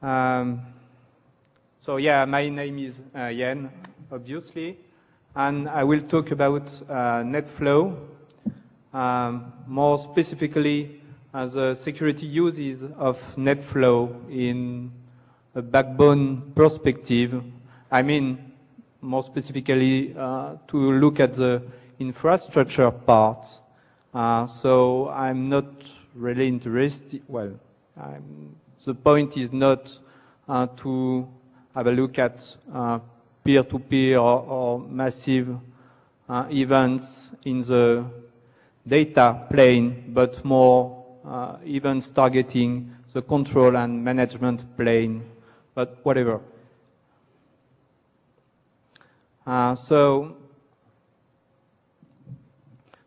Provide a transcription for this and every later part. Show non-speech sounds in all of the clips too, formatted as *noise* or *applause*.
Um, so yeah, my name is uh, Yann, obviously, and I will talk about uh, NetFlow, um, more specifically as the security uses of NetFlow in a backbone perspective. I mean, more specifically, uh, to look at the infrastructure part. Uh, so I'm not really interested, well, I'm, the point is not uh, to have a look at uh, peer-to-peer or, or, massive uh, events in the data plane, but more uh, events targeting the control and management plane, but whatever. So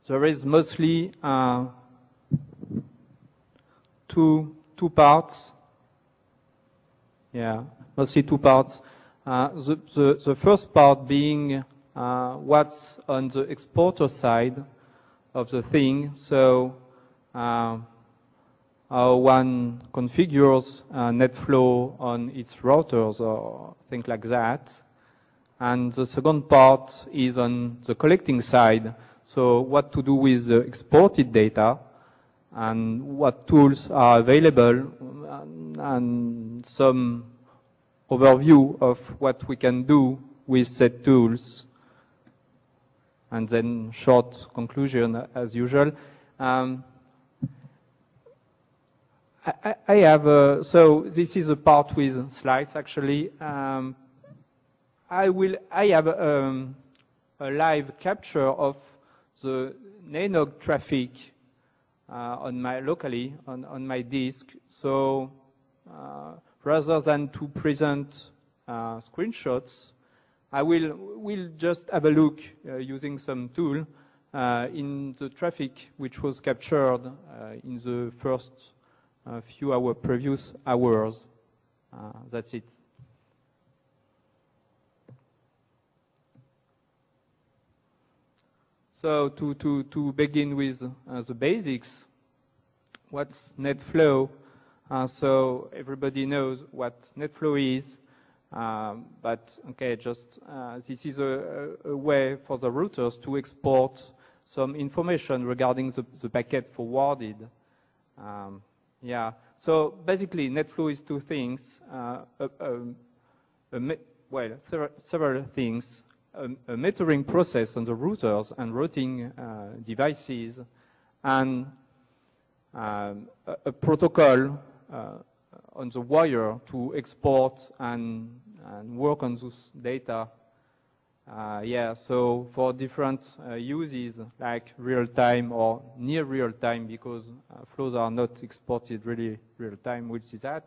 there is mostly uh, two two parts. Yeah, mostly two parts. Uh, the, the, the first part being uh, what's on the exporter side of the thing. So uh, how one configures uh, NetFlow on its routers or things like that. And the second part is on the collecting side. So what to do with the exported data and what tools are available and, some overview of what we can do with said tools. And then short conclusion as usual. Um, I, I, have, a, so this is a part with slides actually. Um, I will, I have um, a live capture of the NANOG traffic uh, on my locally on, on my disk. So uh, rather than to present uh, screenshots, I will will just have a look uh, using some tool uh, in the traffic which was captured uh, in the first few hour previous hours. that's it. So to, to, to begin with uh, the basics, what's NetFlow? Uh, so everybody knows what NetFlow is, um, but okay, just uh, this is a, a, way for the routers to export some information regarding the, the packet forwarded. Um, yeah, so basically NetFlow is two things, uh, well, several things a, a metering process on the routers and routing uh, devices and um, a, a, protocol uh, on the wire to export and, and work on this data. Uh, yeah, so for different uh, uses like real time or near real time because uh, flows are not exported really real time, we'll see that.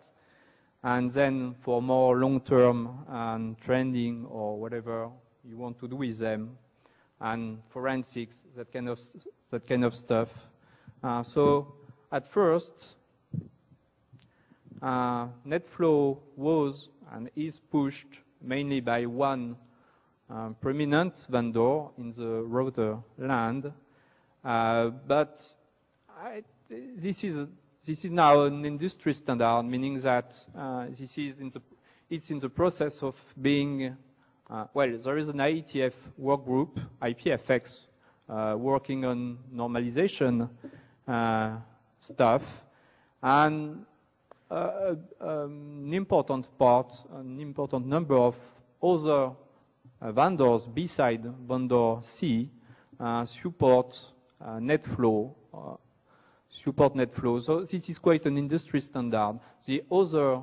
And then for more long term and trending or whatever you want to do with them, and forensics, that kind of, that kind of stuff. Uh, so at first, uh, NetFlow was and is pushed mainly by one uh, prominent vendor in the router land. Uh, but I, this is this is now an industry standard, meaning that uh, this is in the it's in the process of being uh, well, there is an IETF work group, IPFIX, uh, working on normalization uh, stuff. And uh, um, an important part, an important number of other uh, vendors beside vendor C uh, support NetFlow, support NetFlow. So this is quite an industry standard. The other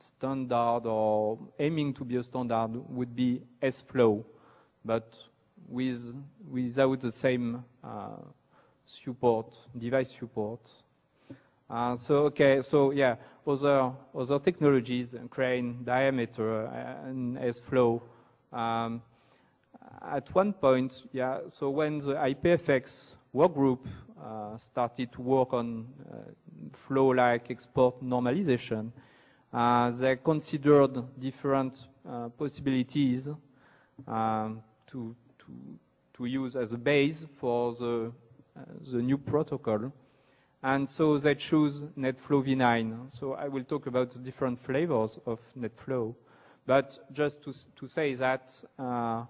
standard or aiming to be a standard would be S-Flow, but with, without the same uh, support, device support. Uh, so, okay, so yeah, other, other technologies, crane, diameter, and S-Flow. Um, at one point, yeah, so when the IPFIX workgroup uh, started to work on uh, flow-like export normalization, they considered different uh, possibilities um, to, to, to use as a base for the, uh, the new protocol. And so they choose NetFlow v9. So I will talk about the different flavors of NetFlow. But just to, to say that uh,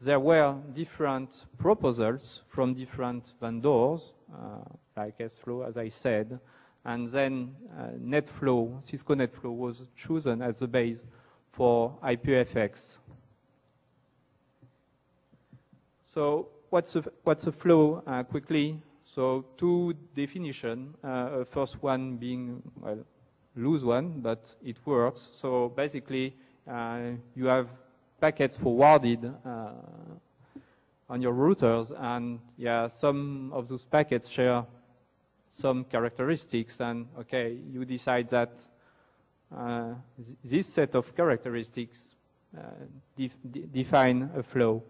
there were different proposals from different vendors, uh, like SFlow, as I said, and then uh, NetFlow, Cisco NetFlow was chosen as the base for IPFIX. So what's a, what's a flow uh, quickly? So two definition, uh, first one being, well, loose one, but it works. So basically, uh, you have packets forwarded uh, on your routers, and yeah, some of those packets share some characteristics, and okay, you decide that uh, th this set of characteristics uh, def define a flow.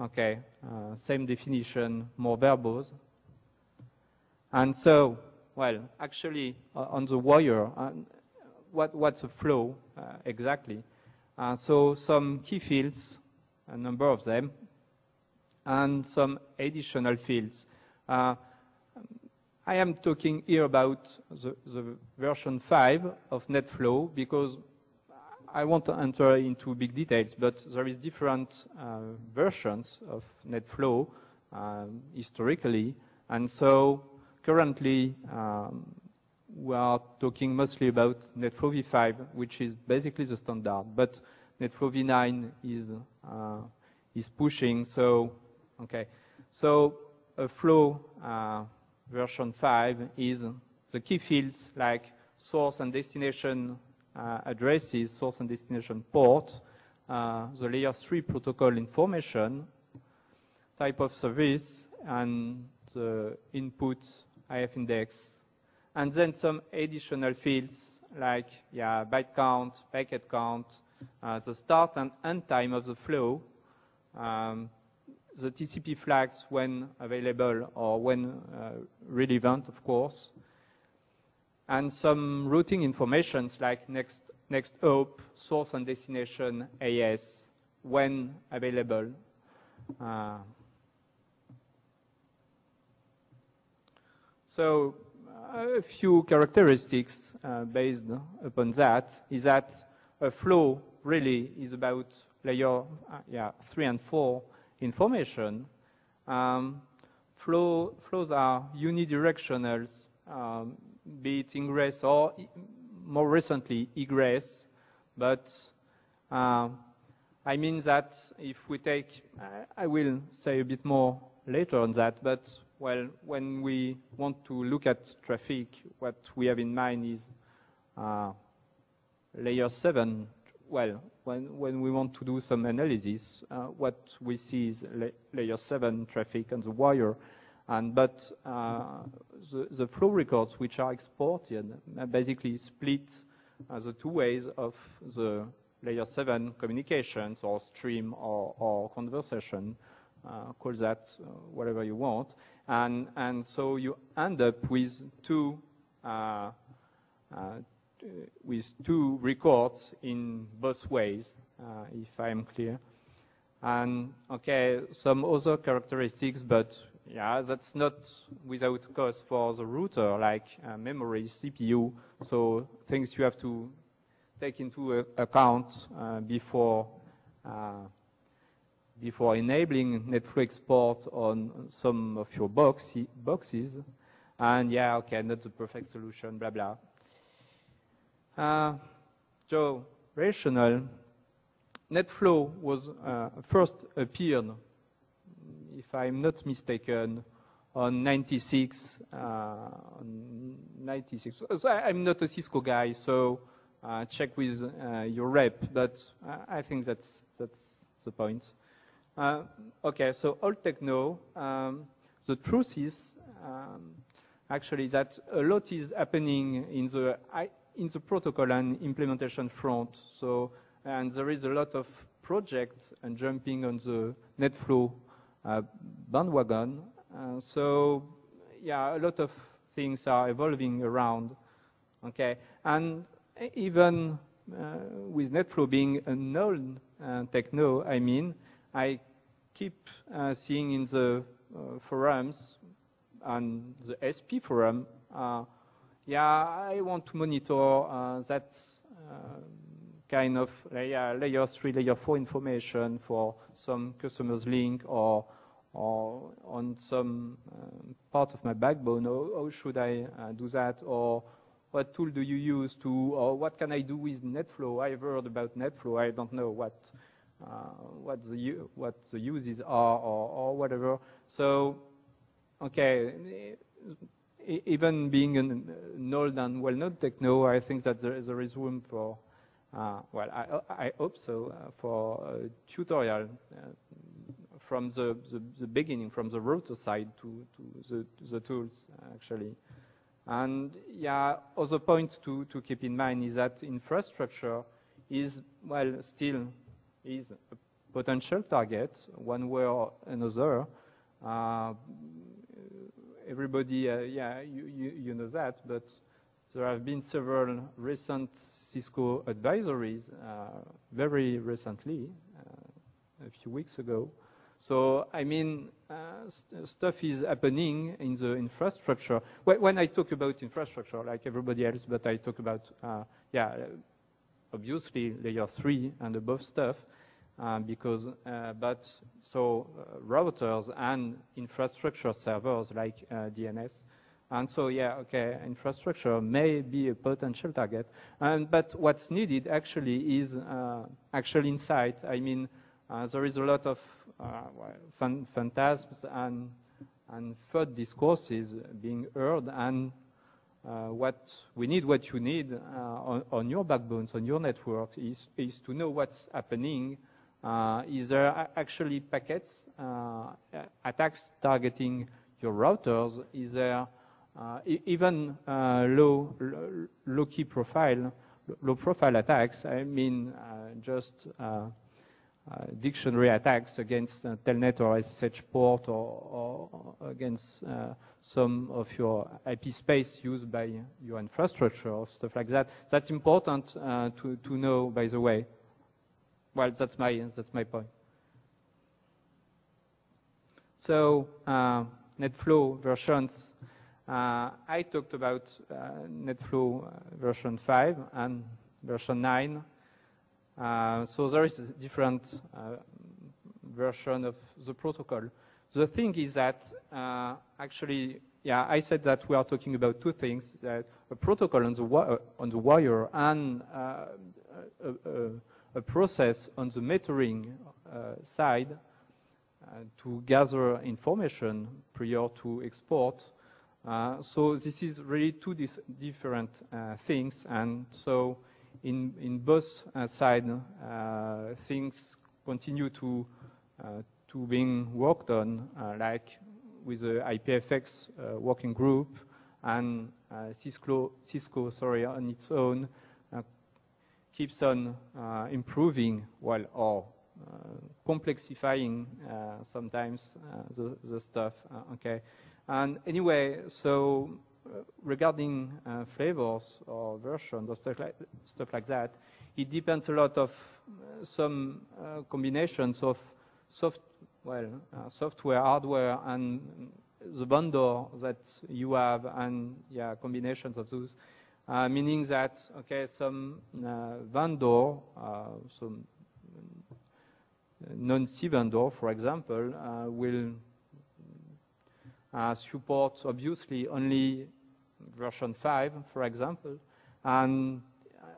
Okay, uh, same definition, more verbose. And so, well, actually, on the wire, what, what's a flow exactly? Uh, so some key fields, a number of them, and some additional fields. Uh, I am talking here about the, the, version 5 of NetFlow because I won't enter into big details, but there is different uh, versions of NetFlow um, historically, and so currently um, we are talking mostly about NetFlow v5, which is basically the standard, but NetFlow v9 is, uh, is pushing, so, okay. So a flow uh, version 5 is the key fields like source and destination uh, addresses, source and destination port, uh, the layer 3 protocol information, type of service, and the input IF index and then some additional fields like yeah, byte count, packet count, uh, the start and end time of the flow, um, the TCP flags when available or when uh, relevant, of course, and some routing informations like next, next hop, source and destination AS when available. Uh, so a few characteristics uh, based upon that is that a flow really is about layer uh, yeah, three and four information. Um, flow, flows are unidirectional, um, be it ingress or more recently egress, but uh, I mean that if we take, I will say a bit more later on that, but well, when we want to look at traffic, what we have in mind is uh, layer 7. Well, when, when we want to do some analysis, uh, what we see is la layer 7 traffic on the wire. And, but uh, the, the, flow records which are exported basically split uh, the two ways of the layer 7 communications or stream or, or conversation. Uh, call that uh, whatever you want. And, and so you end up with two, with two records in both ways, uh, if I'm clear. And okay, some other characteristics, but yeah, that's not without cost for the router, like uh, memory, CPU, so things you have to take into account uh, before before enabling NetFlow support on some of your boxes. And yeah, okay, not the perfect solution, blah, blah. Uh, so, rational. NetFlow was uh, first appeared, if I'm not mistaken, on 96, uh, on 96. So I'm not a Cisco guy, so uh, check with uh, your rep, but I think that's, that's the point. Uh, okay, so old techno, um, the truth is um, actually that a lot is happening in the, in the protocol and implementation front. So, and there is a lot of projects and jumping on the NetFlow uh, bandwagon. Uh, so, yeah, a lot of things are evolving around. Okay, and even uh, with NetFlow being a known uh, techno, I mean, I keep uh, seeing in the uh, forums and the SP forum yeah, I want to monitor uh, that uh, kind of layer, layer three, layer four information for some customer's link or or on some um, part of my backbone, how, how should I uh, do that? Or what tool do you use to, or what can I do with NetFlow? I've heard about NetFlow, I don't know what, uh, what, the, what the uses are or, or whatever. So, okay, even being an, old and well-known techno, I think that there, there is room for, uh, well, I, I, hope so, uh, for tutorial uh, from the, the, the, beginning, from the router side to, to the, the tools, actually. And yeah, other point to, to keep in mind is that infrastructure is, well, still is a potential target, one way or another. Uh, everybody, uh, yeah, you, you, you, know that, but there have been several recent Cisco advisories, uh, very recently, uh, a few weeks ago, so, I mean, uh, st stuff is happening in the infrastructure. When I talk about infrastructure, like everybody else, but I talk about, uh, yeah, obviously layer three and above stuff, uh, because, uh, but, so uh, routers and infrastructure servers like uh, DNS. And so, yeah, okay, infrastructure may be a potential target. And, but what's needed actually is actual insight. I mean, there is a lot of uh, phantasms and, and thought discourses being heard and uh, what we need, what you need uh, on, on, your backbones, on your network, is, is to know what's happening. Uh, is there actually packets, uh, attacks targeting your routers? Is there uh, even low, low key profile, low profile attacks? I mean, just uh, dictionary attacks against uh, telnet or SSH port or, or against uh, some of your IP space used by your infrastructure or stuff like that. That's important uh, to, to know, by the way. Well, that's my, that's my point. So, uh, NetFlow versions. Uh, I talked about NetFlow version 5 and version 9. Uh, so there is a different uh, version of the protocol. The thing is that uh, actually, yeah, I said that we are talking about two things, that a protocol on the, on the wire and a, a, a, process on the metering side to gather information prior to export. Uh, so this is really two different uh, things, and so in, in both uh, sides, uh, things continue to, uh, to being worked on, like with the IPFIX working group and Cisco, Cisco sorry, on its own keeps on improving while or complexifying sometimes the, the stuff, okay. And anyway, so regarding uh, flavors or versions or stuff like, stuff like that, it depends a lot of uh, some uh, combinations of soft, well, uh, software, hardware, and the vendor that you have, and yeah, combinations of those. Uh, meaning that, okay, some uh, vendor, some non-C vendor, for example, will support obviously only version 5, for example, and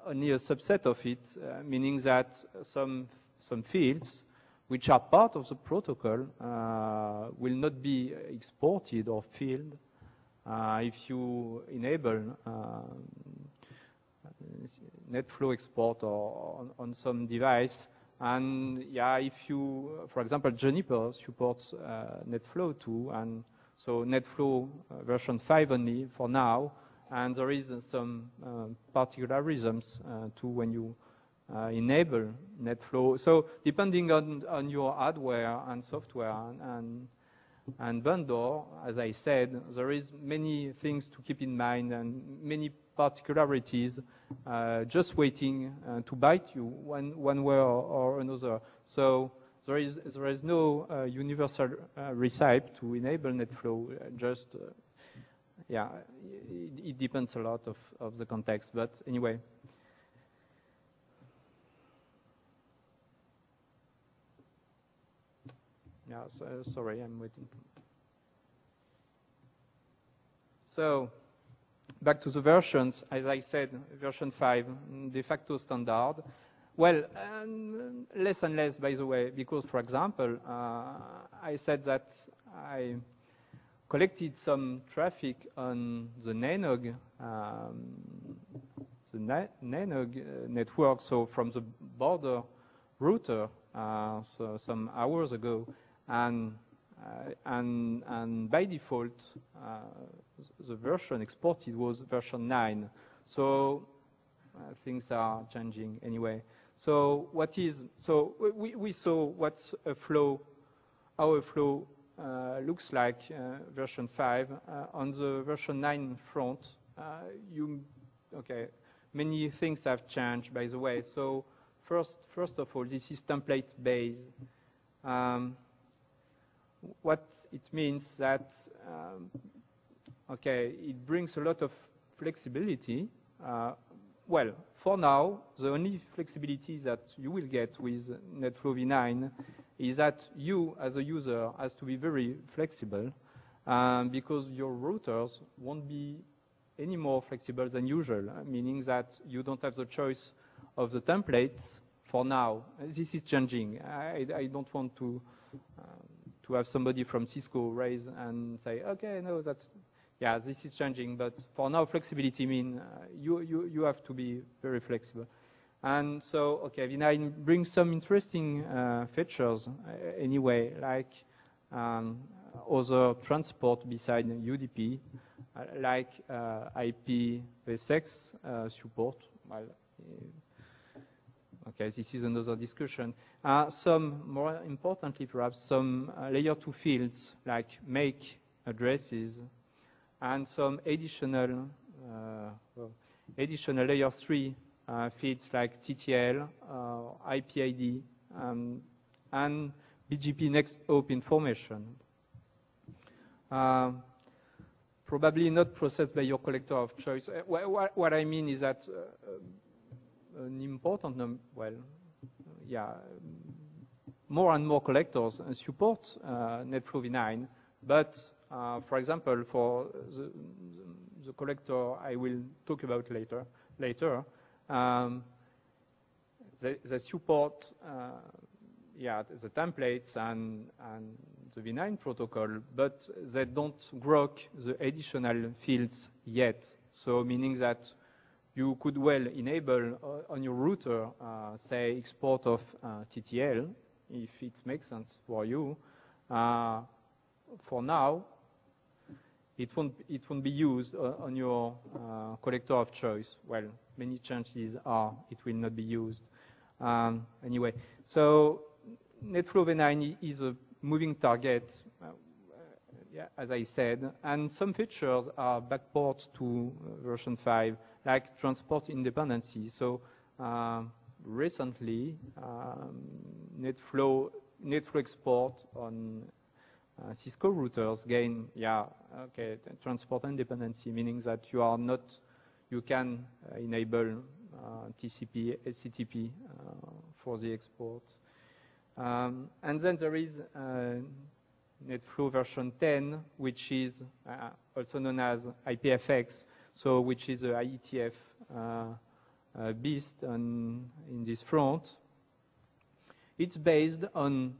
only a subset of it, uh, meaning that some, some fields which are part of the protocol uh, will not be exported or filled uh, if you enable uh, NetFlow export or on, on, some device. And yeah, if you, for example, Juniper supports uh, NetFlow too, and so NetFlow uh, version 5 only for now, and there is some uh, reasons uh, to when you enable NetFlow. So depending on, on your hardware and software and, and and vendor, as I said, there is many things to keep in mind and many particularities uh, just waiting uh, to bite you one, one way or, or, another. So there is, there is no uh, universal uh, recipe to enable NetFlow. Uh, just, uh, yeah, it, it, depends a lot of, of the context, but anyway. Yeah, so, sorry, I'm waiting. So, back to the versions, as I said, version 5, de facto standard. Well, um, less and less, by the way, because, for example, uh, I said that I collected some traffic on the Nanog, um, the Na Nanog uh, network, so from the border router, uh, so some hours ago, and uh, and, and by default, uh, the version exported was version 9. So uh, things are changing anyway. So what is, so we, we saw what a flow, flow uh, looks like uh, version 5. Uh, on the version 9 front, you, okay, many things have changed, by the way. So first, first of all, this is template-based. Um, what it means that, um, okay, it brings a lot of flexibility. Uh, well, for now, the only flexibility that you will get with NetFlow v9 is that you, as a user, has to be very flexible um, because your routers won't be any more flexible than usual, meaning that you don't have the choice of the templates for now. This is changing. I, I don't want to to have somebody from Cisco raise and say, okay, no, that's, yeah, this is changing, but for now, flexibility means uh, you, you, you have to be very flexible. And so, okay, V9 brings some interesting uh, features uh, anyway, like um, other transport beside UDP, uh, like uh, IPv6 uh, support. Well, Okay, this is another discussion. Uh, some, more importantly perhaps, some uh, layer 2 fields like MAC addresses and some additional, uh, additional layer 3 uh, fields like TTL, uh, IPID, um, and BGP next hop information. Uh, probably not processed by your collector of choice. What, what I mean is that an important number, well, yeah, more and more collectors support uh, NetFlow v9, but uh, for example, for the, the, collector I will talk about later, later, um, they, they, support uh, yeah, the templates and, and the v9 protocol, but they don't grok the additional fields yet. So meaning that you could well enable uh, on your router, uh, say, export of uh, TTL, if it makes sense for you. for now, it won't, it won't be used on your collector of choice. Well, many chances are it will not be used. Um, anyway, so NetFlow v9 is a moving target, uh, yeah, as I said, and some features are backport to uh, version 5 like transport independency. So uh, recently, um, NetFlow, NetFlow export on uh, Cisco routers gain, yeah, okay, transport independency, meaning that you are not, you can uh, enable uh, TCP, HTTP uh, for the export. Um, and then there is uh, NetFlow version 10, which is also known as IPFIX, so which is a IETF uh, uh, beast on, in this front. It's based on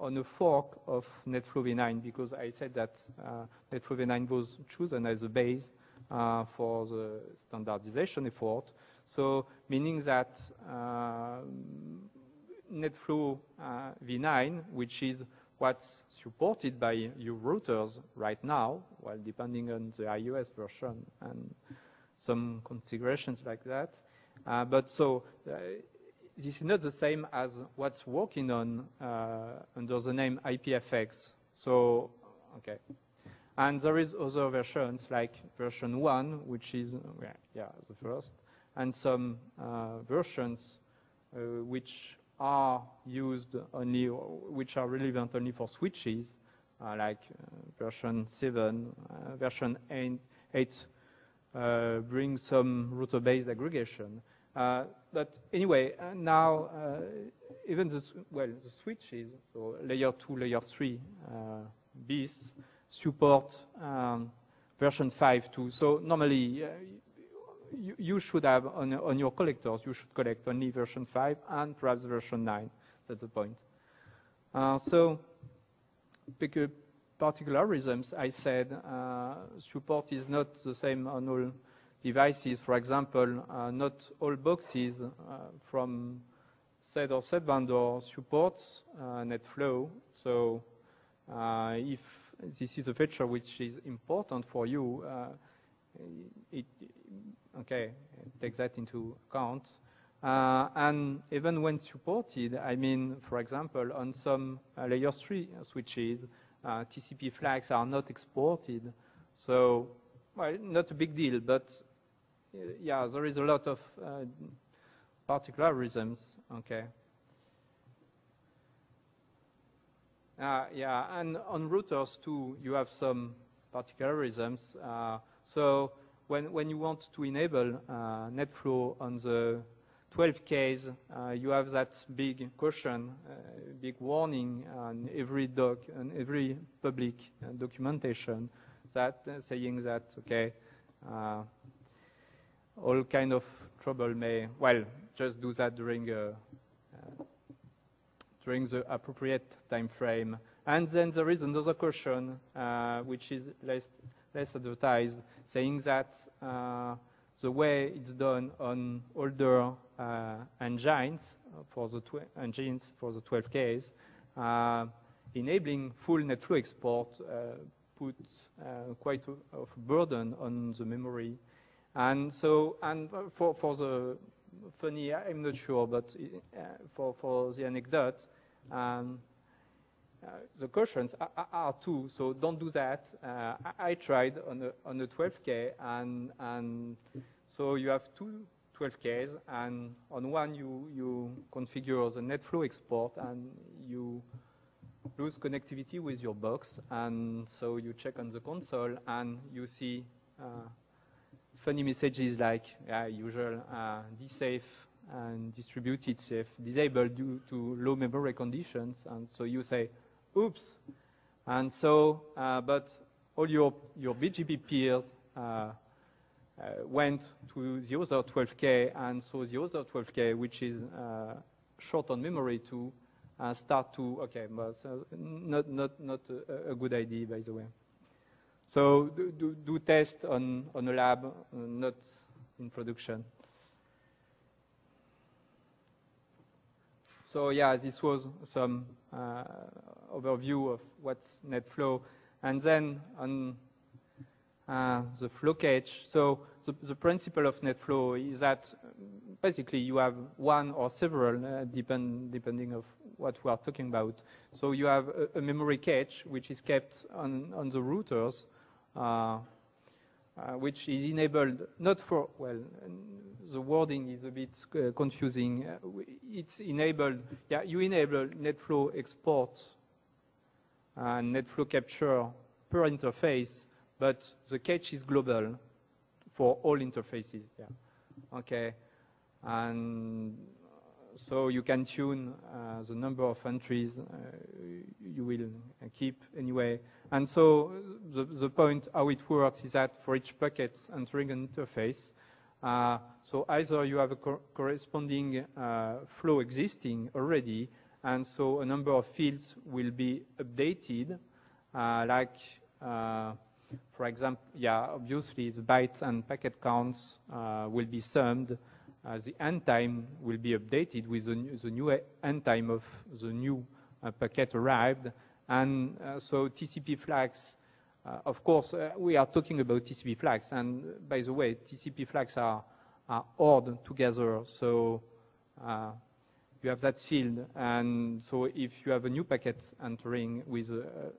on a fork of NetFlow v9 because I said that uh, NetFlow v9 was chosen as a base uh, for the standardization effort. So meaning that uh, NetFlow uh, v9, which is what's supported by your routers right now, well, depending on the IOS version and some configurations like that. Uh, but so uh, this is not the same as what's working on uh, under the name IPFIX. So, okay. And there is other versions like version one, which is, yeah, the first, and some uh, versions uh, which are used only, which are relevant only for switches, uh, like version 7, version 8, 8 uh, bring some router-based aggregation. Uh, but anyway, uh, now even the well the switches, so layer two, layer three, BIS support um, version five too. So normally you, you, should have on, on your collectors, you should collect only version 5 and perhaps version 9. That's the point. Uh, so, particularisms, I said, uh, support is not the same on all devices. For example, uh, not all boxes uh, from said or SED vendor supports uh, NetFlow. So uh, if this is a feature which is important for you, it, okay, take that into account. Uh, and even when supported, I mean, for example, on some uh, layer 3 switches, uh, TCP flags are not exported. So, well, not a big deal, but uh, yeah, there is a lot of uh, particularisms, okay. Uh, yeah, and on routers too, you have some particularisms. so when, when you want to enable uh, NetFlow on the 12Ks, uh, you have that big caution, uh, big warning on every doc, and every public uh, documentation that uh, saying that, okay, uh, all kind of trouble may, well, just do that during during the appropriate time frame. And then there is another caution, which is less less advertised, saying that uh, the way it's done on older uh, engines for the engines for the 12Ks, uh, enabling full NetFlow export puts uh, quite a, of burden on the memory. And so, and for, for the funny, I'm not sure, but for, for the anecdote, um, the cautions are, are, two, so don't do that. Uh, I, I, tried on a, on a 12K, and, and so you have two 12Ks, and on one you, you configure the NetFlow export, and you lose connectivity with your box, and so you check on the console, and you see uh, funny messages like yeah, usual uh, dCEF and distributed CEF disabled due to low memory conditions, and so you say, oops. And so, uh, but all your, your BGP peers uh, uh, went to the other 12K, and so the other 12K, which is uh, short on memory to uh, start to, okay, but not, not, not a, a, good idea, by the way. So do, do, do test on, on a lab, not in production. So yeah, this was some uh, overview of what's NetFlow. And then on uh, the flow cache, so the, the, principle of NetFlow is that basically you have one or several, uh, depend, depending of what we are talking about. So you have a, a memory cache which is kept on, on the routers, uh, uh, which is enabled not for, well, the wording is a bit uh, confusing. Uh, it's enabled, yeah, you enable NetFlow export and NetFlow capture per interface, but the cache is global for all interfaces, yeah. Okay, and so you can tune uh, the number of entries uh, you will keep anyway. And so the, the point how it works is that for each packet entering an interface, so either you have a co corresponding uh, flow existing already, and so a number of fields will be updated, uh, like, uh, for example, yeah, obviously the bytes and packet counts uh, will be summed. Uh, the end time will be updated with the new, the new end time of the new packet arrived. And so TCP flags uh, of course, uh, we are talking about TCP flags, and by the way, TCP flags are, are ORed together, so uh, you have that field, and so if you have a new packet entering with a,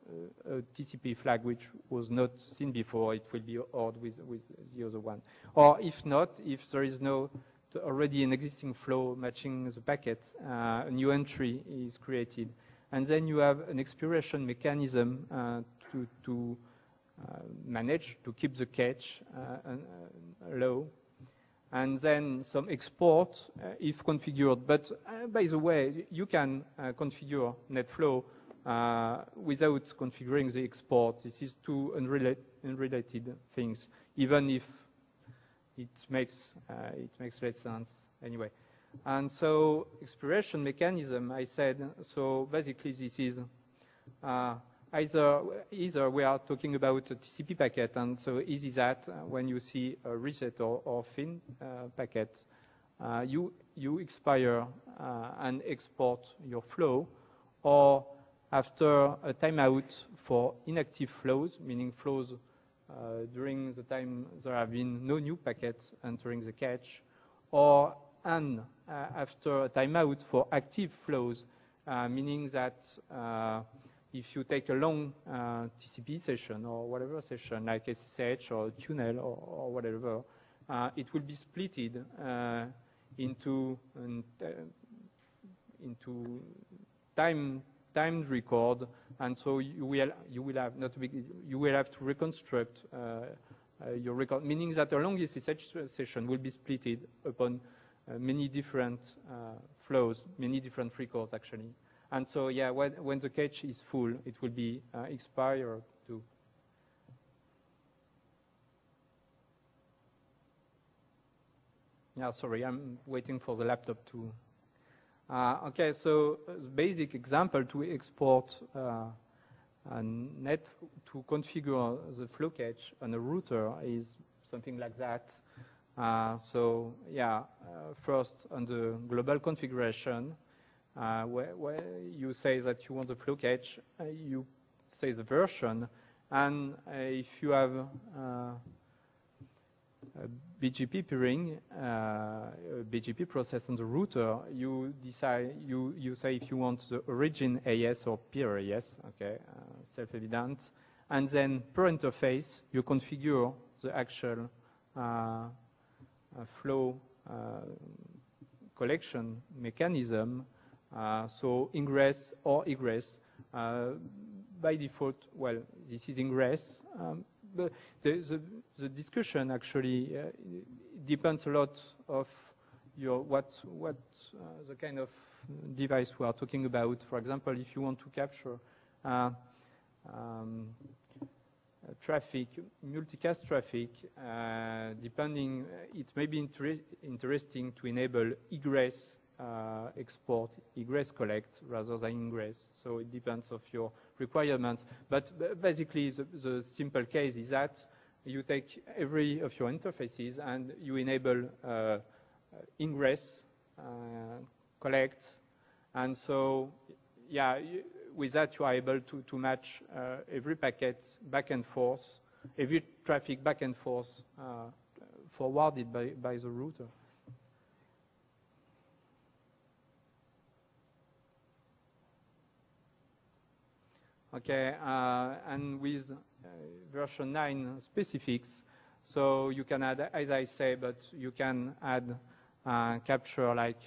a, a, TCP flag which was not seen before, it will be ORed with, with the other one. Or if not, if there is no already an existing flow matching the packet, uh, a new entry is created. And then you have an expiration mechanism uh, to, to uh, manage, to keep the catch uh, low. And then some export if configured. But by the way, you can configure NetFlow uh, without configuring the export. This is two unrelated, unrelated things, even if it makes, uh, it makes less sense anyway. And so expiration mechanism, I said, so basically this is uh, either, either we are talking about a TCP packet, and so easy that uh, when you see a reset or, or fin uh, packet, uh, you, you expire uh, and export your flow, or after a timeout for inactive flows, meaning flows uh, during the time there have been no new packets entering the cache, or and uh, after a timeout for active flows, meaning that if you take a long uh, TCP session or whatever session, like SSH or Tunnel or, or whatever, uh, it will be splitted uh, into into time timed record, and so you will you will have not you will have to reconstruct uh, uh, your record, meaning that a long SSH session will be splitted upon uh, many different flows, many different records actually. And so, yeah, when, when the cache is full, it will be expired too. Yeah, sorry, I'm waiting for the laptop to uh, okay, so basic example to export uh, a net to configure the flow cache on a router is something like that. Uh, so yeah, uh, first on the global configuration, uh, where, where, you say that you want the flow cache, uh, you say the version, and if you have a BGP peering, uh, BGP process on the router, you decide, you, you say if you want the origin AS or peer AS, okay, uh, self-evident. And then per interface, you configure the actual uh, uh flow uh, collection mechanism. Uh, so ingress or egress. by default, well, this is ingress. Um, the, the, the, discussion actually uh, depends a lot of your what what uh, the kind of device we are talking about. For example, if you want to capture uh, um, traffic, multicast traffic, uh, depending, it may be inter interesting to enable egress uh, export, egress collect rather than ingress. So it depends of your requirements. But basically, the, the, simple case is that you take every of your interfaces and you enable uh, ingress, uh, collect, and so, yeah, with that you are able to, to match uh, every packet back and forth, every traffic back and forth uh, forwarded by, by the router. Okay, uh, and with uh, version 9 specifics. So you can add, as I say, but you can add uh, capture like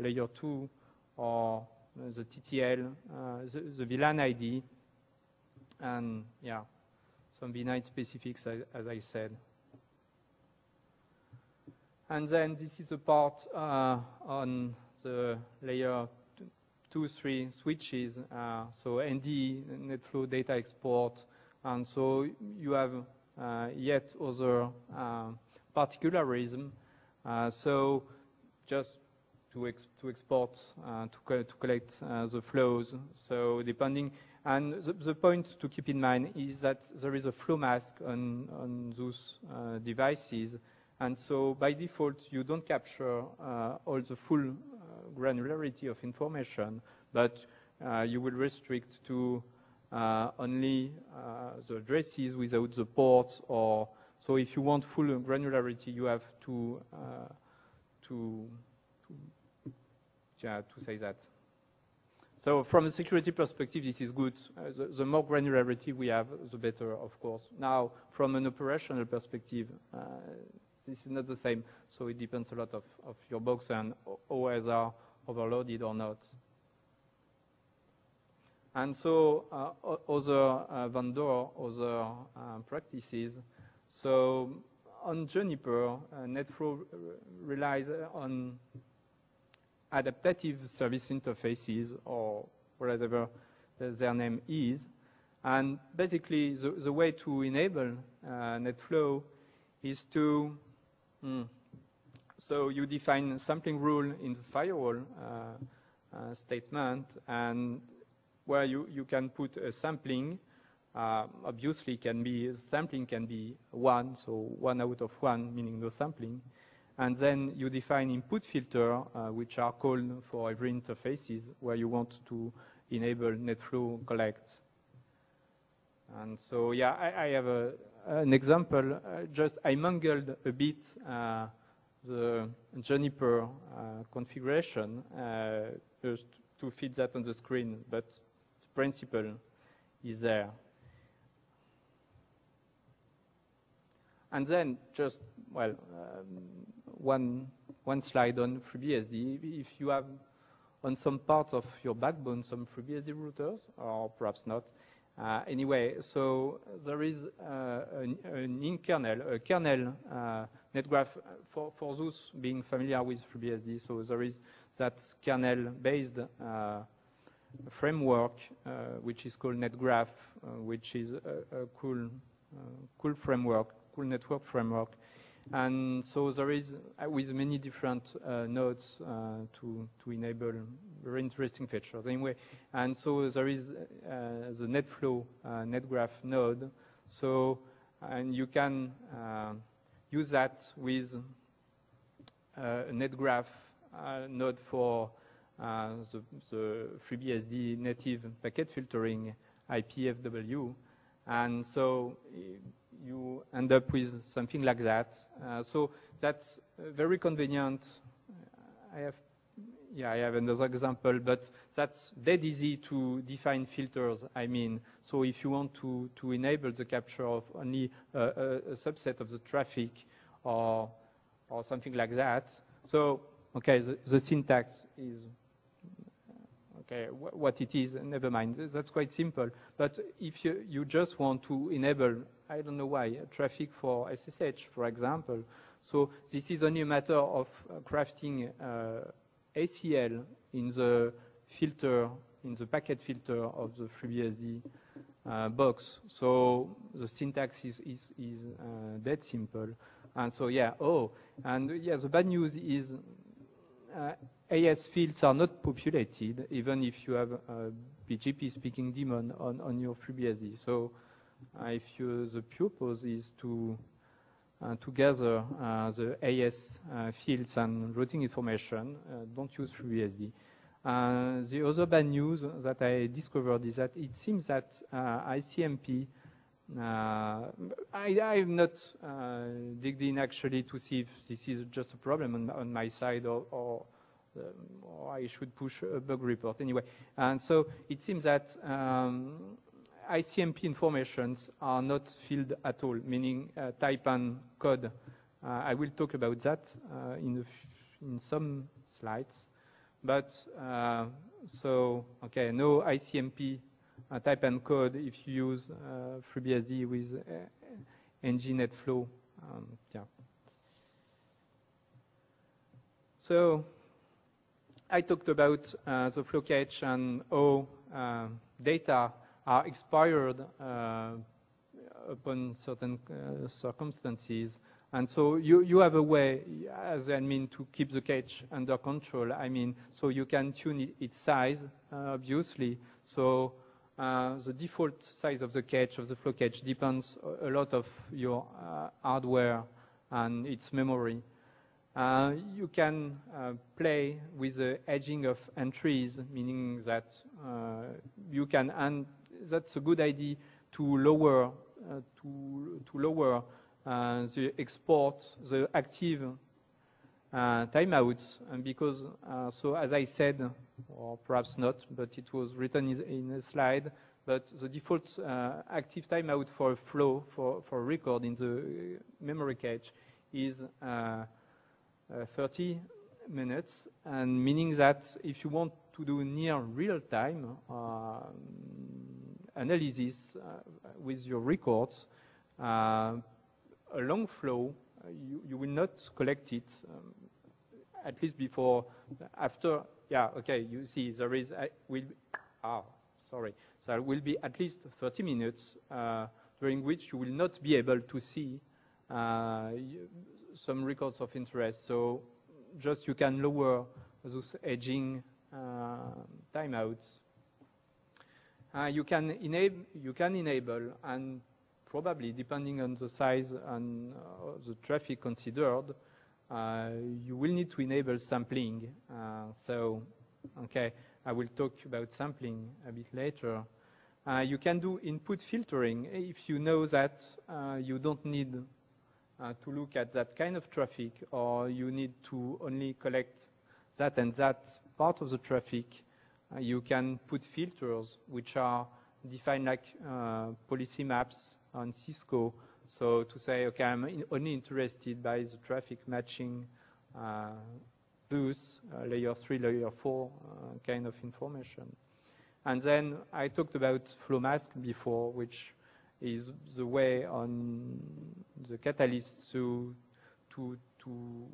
layer 2 or the TTL, the, the, VLAN ID, and yeah, some V9 specifics, as, as I said. And then this is a part uh, on the layer two, three switches. Uh, so ND, NetFlow data export. And so you have uh, yet other uh, particularism. Uh, so just to, ex to export, uh, to, co to, collect uh, the flows. So depending, and the, the, point to keep in mind is that there is a flow mask on, on those devices. And so by default, you don't capture all the full granularity of information, but uh, you will restrict to uh, only uh, the addresses without the ports or so if you want full granularity you have to to, to yeah, to say that. So from a security perspective, this is good. Uh, the, the, more granularity we have, the better, of course. Now, from an operational perspective, uh, this is not the same. So it depends a lot of, of your box and OS are overloaded or not. And so uh, other uh, vendor, other uh, practices. So on Juniper, uh, NetFlow relies on adaptive service interfaces or whatever their name is. And basically, the, the way to enable uh, NetFlow is to, mm, so you define sampling rule in the firewall uh, uh, statement, and where you, you can put a sampling, uh, obviously can be, sampling can be one, so one out of one, meaning no sampling. And then you define input filter, uh, which are called for every interfaces where you want to enable NetFlow collect. And so, yeah, I, I have a, an example. Uh, just I mangled a bit uh, the Juniper uh, configuration uh, just to fit that on the screen, but the principle is there. And then just, well, um, one, one slide on FreeBSD. If you have on some parts of your backbone some FreeBSD routers, or perhaps not. Uh, anyway, so there is uh, an, an in-kernel, a kernel uh, netgraph for, for those being familiar with FreeBSD. So there is that kernel-based uh, framework, uh, which is called NetGraph, uh, which is a, a cool, cool framework, cool network framework and so there is, uh, with many different uh, nodes uh, to, to enable very interesting features anyway. And so there is uh, the NetFlow uh, NetGraph node. So, and you can uh, use that with uh, a NetGraph uh, node for uh, the, the FreeBSD native packet filtering IPFW. And so you end up with something like that. Uh, so that's very convenient. I have, yeah, I have another example, but that's dead easy to define filters, I mean. So if you want to, to enable the capture of only a, a, a subset of the traffic or, or something like that. So, okay, the, the syntax is okay, what it is, never mind. That's quite simple. But if you, you just want to enable I don't know why, traffic for SSH, for example. So this is only a matter of crafting uh, ACL in the filter, in the packet filter of the FreeBSD uh, box. So the syntax is, is, is uh, that simple. And so, yeah, oh, and yeah, the bad news is uh, AS fields are not populated, even if you have a BGP speaking daemon on, on your FreeBSD. So uh, if you, the purpose is to uh, to uh, the AS fields and routing information, don't use FreeBSD. Uh, the other bad news that I discovered is that it seems that uh, ICMP, uh, I, have not digged in actually to see if this is just a problem on, on my side or, or, um, or, I should push a bug report anyway. And so it seems that um, ICMP informations are not filled at all, meaning uh, type and code. Uh, I will talk about that uh, in, in some slides. But uh, so, okay, no ICMP uh, type and code if you use uh, FreeBSD with NGNetFlow. Um, yeah. So I talked about the flow cache and how data are expired uh, upon certain uh, circumstances. And so you, you have a way, as I mean, to keep the cache under control. I mean, so you can tune it, its size, uh, obviously. So uh, the default size of the cache, of the flow cache, depends a lot of your uh, hardware and its memory. Uh, you can uh, play with the edging of entries, meaning that uh, you can that's a good idea to lower uh, to to lower uh, the export the active uh, timeouts. And because so as I said or perhaps not but it was written in a slide but the default uh, active timeout for a flow for, for a record in the memory cache is uh, uh, 30 minutes. And meaning that if you want to do near real-time uh, analysis uh, with your records, uh, a long flow, you, you will not collect it, um, at least before, after, yeah, okay, you see there is, I will, ah, sorry. So there will be at least 30 minutes uh, during which you will not be able to see uh, some records of interest. So just you can lower those edging uh, timeouts. Uh, you can enable, you can enable, and probably depending on the size and uh, the traffic considered, uh, you will need to enable sampling. So, okay, I will talk about sampling a bit later. Uh, you can do input filtering if you know that uh, you don't need uh, to look at that kind of traffic or you need to only collect that and that part of the traffic. Uh, you can put filters which are defined like uh, policy maps on Cisco. So to say, okay, I'm in only interested by the traffic matching uh, those uh, layer three, layer four uh, kind of information. And then I talked about flow mask before, which is the way on the catalyst to, to, to,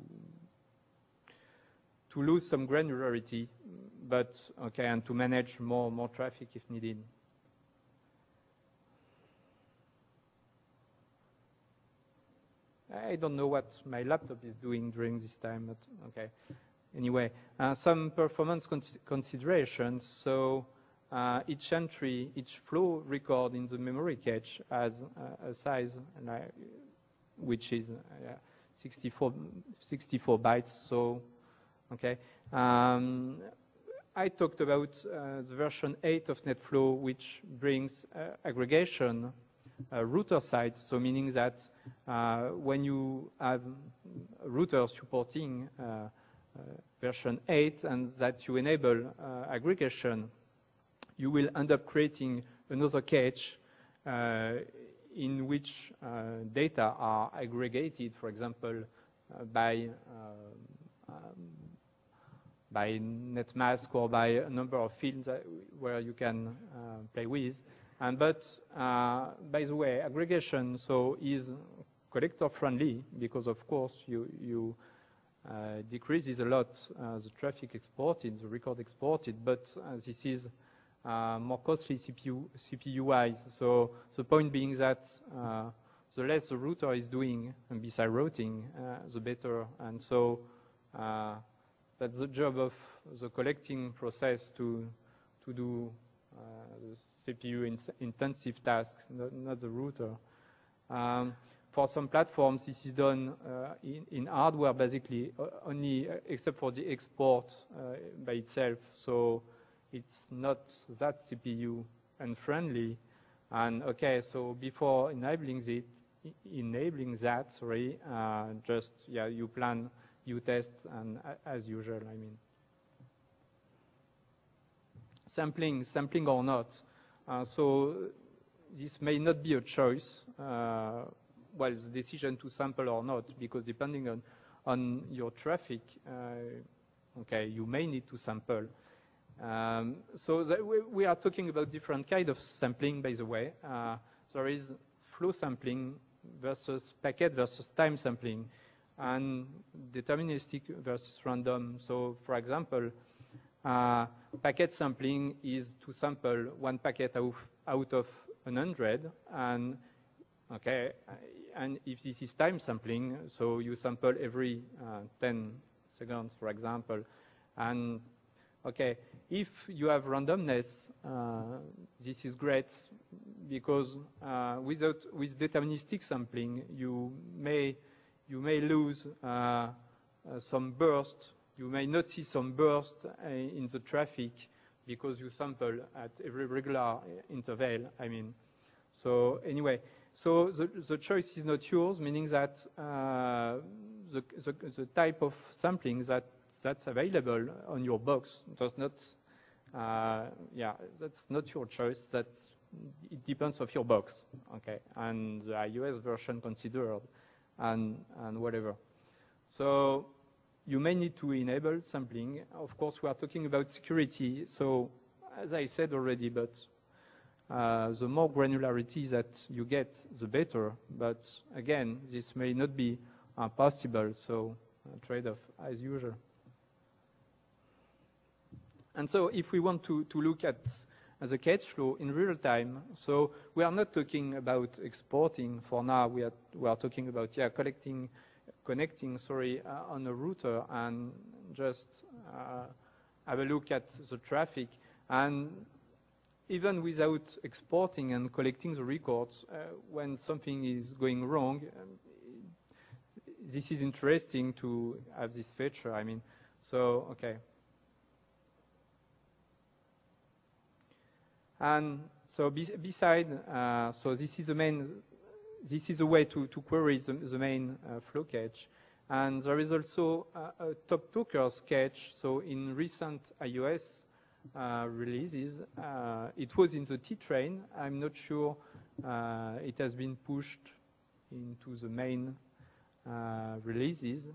to lose some granularity, but okay, and to manage more, more traffic if needed. I don't know what my laptop is doing during this time, but okay. Anyway, uh, some performance con considerations. So uh, each entry, each flow record in the memory cache has uh, a size which is uh, 64, 64 bytes. So, okay. Um, I talked about uh, the version 8 of NetFlow, which brings uh, aggregation uh, router side, so meaning that uh, when you have a router supporting uh, uh, version 8 and that you enable aggregation, you will end up creating another cache in which data are aggregated, for example, by um, by netmask or by a number of fields where you can play with. And but uh, by the way, aggregation so is collector friendly because of course you you uh, decreases a lot uh, the traffic exported, the record exported, but this is uh, more costly CPU, CPU-wise. So the point being that uh, the less the router is doing, beside routing, uh, the better. And so uh, that's the job of the collecting process to to do uh, the CPU in intensive tasks, not, not, the router. Um, for some platforms, this is done uh, in, in, hardware, basically, only except for the export by itself. So it's not that CPU unfriendly. And okay, so before enabling it, enabling that, sorry, uh, just yeah, you plan, you test, and as usual, I mean. Sampling, sampling or not. Uh, so this may not be a choice. Uh, well, the decision to sample or not, because depending on on your traffic, uh, okay, you may need to sample. Um, so we, we, are talking about different kind of sampling, by the way. Uh, there is flow sampling versus packet versus time sampling, and deterministic versus random. So, for example, uh, packet sampling is to sample one packet out, out of 100, and okay, and if this is time sampling, so you sample every uh, 10 seconds, for example, and okay, if you have randomness, uh, this is great because uh, without with deterministic sampling, you may you may lose uh, uh some burst. You may not see some burst uh, in the traffic because you sample at every regular interval. I mean, so anyway, so the, the choice is not yours, meaning that uh, the, the, the type of sampling that that's available on your box does not, uh, yeah, that's not your choice. That's, it depends of your box, okay, and the IOS version considered, and, and whatever. So you may need to enable sampling. Of course, we are talking about security. So as I said already, but uh, the more granularity that you get, the better. But again, this may not be uh, possible, so trade-off as usual. And so if we want to, to look at the cache flow in real time, so we are not talking about exporting for now, we are, we are talking about, yeah, collecting, connecting, sorry, uh, on a router and just uh, have a look at the traffic. And even without exporting and collecting the records, uh, when something is going wrong, um, this is interesting to have this feature. I mean, so, okay. And so be, beside, uh, so this is the main, this is a way to, to query the, the main uh, flow cache. And there is also a, a top talkers cache. So in recent IOS uh, releases, uh, it was in the T-train. I'm not sure uh, it has been pushed into the main uh, releases.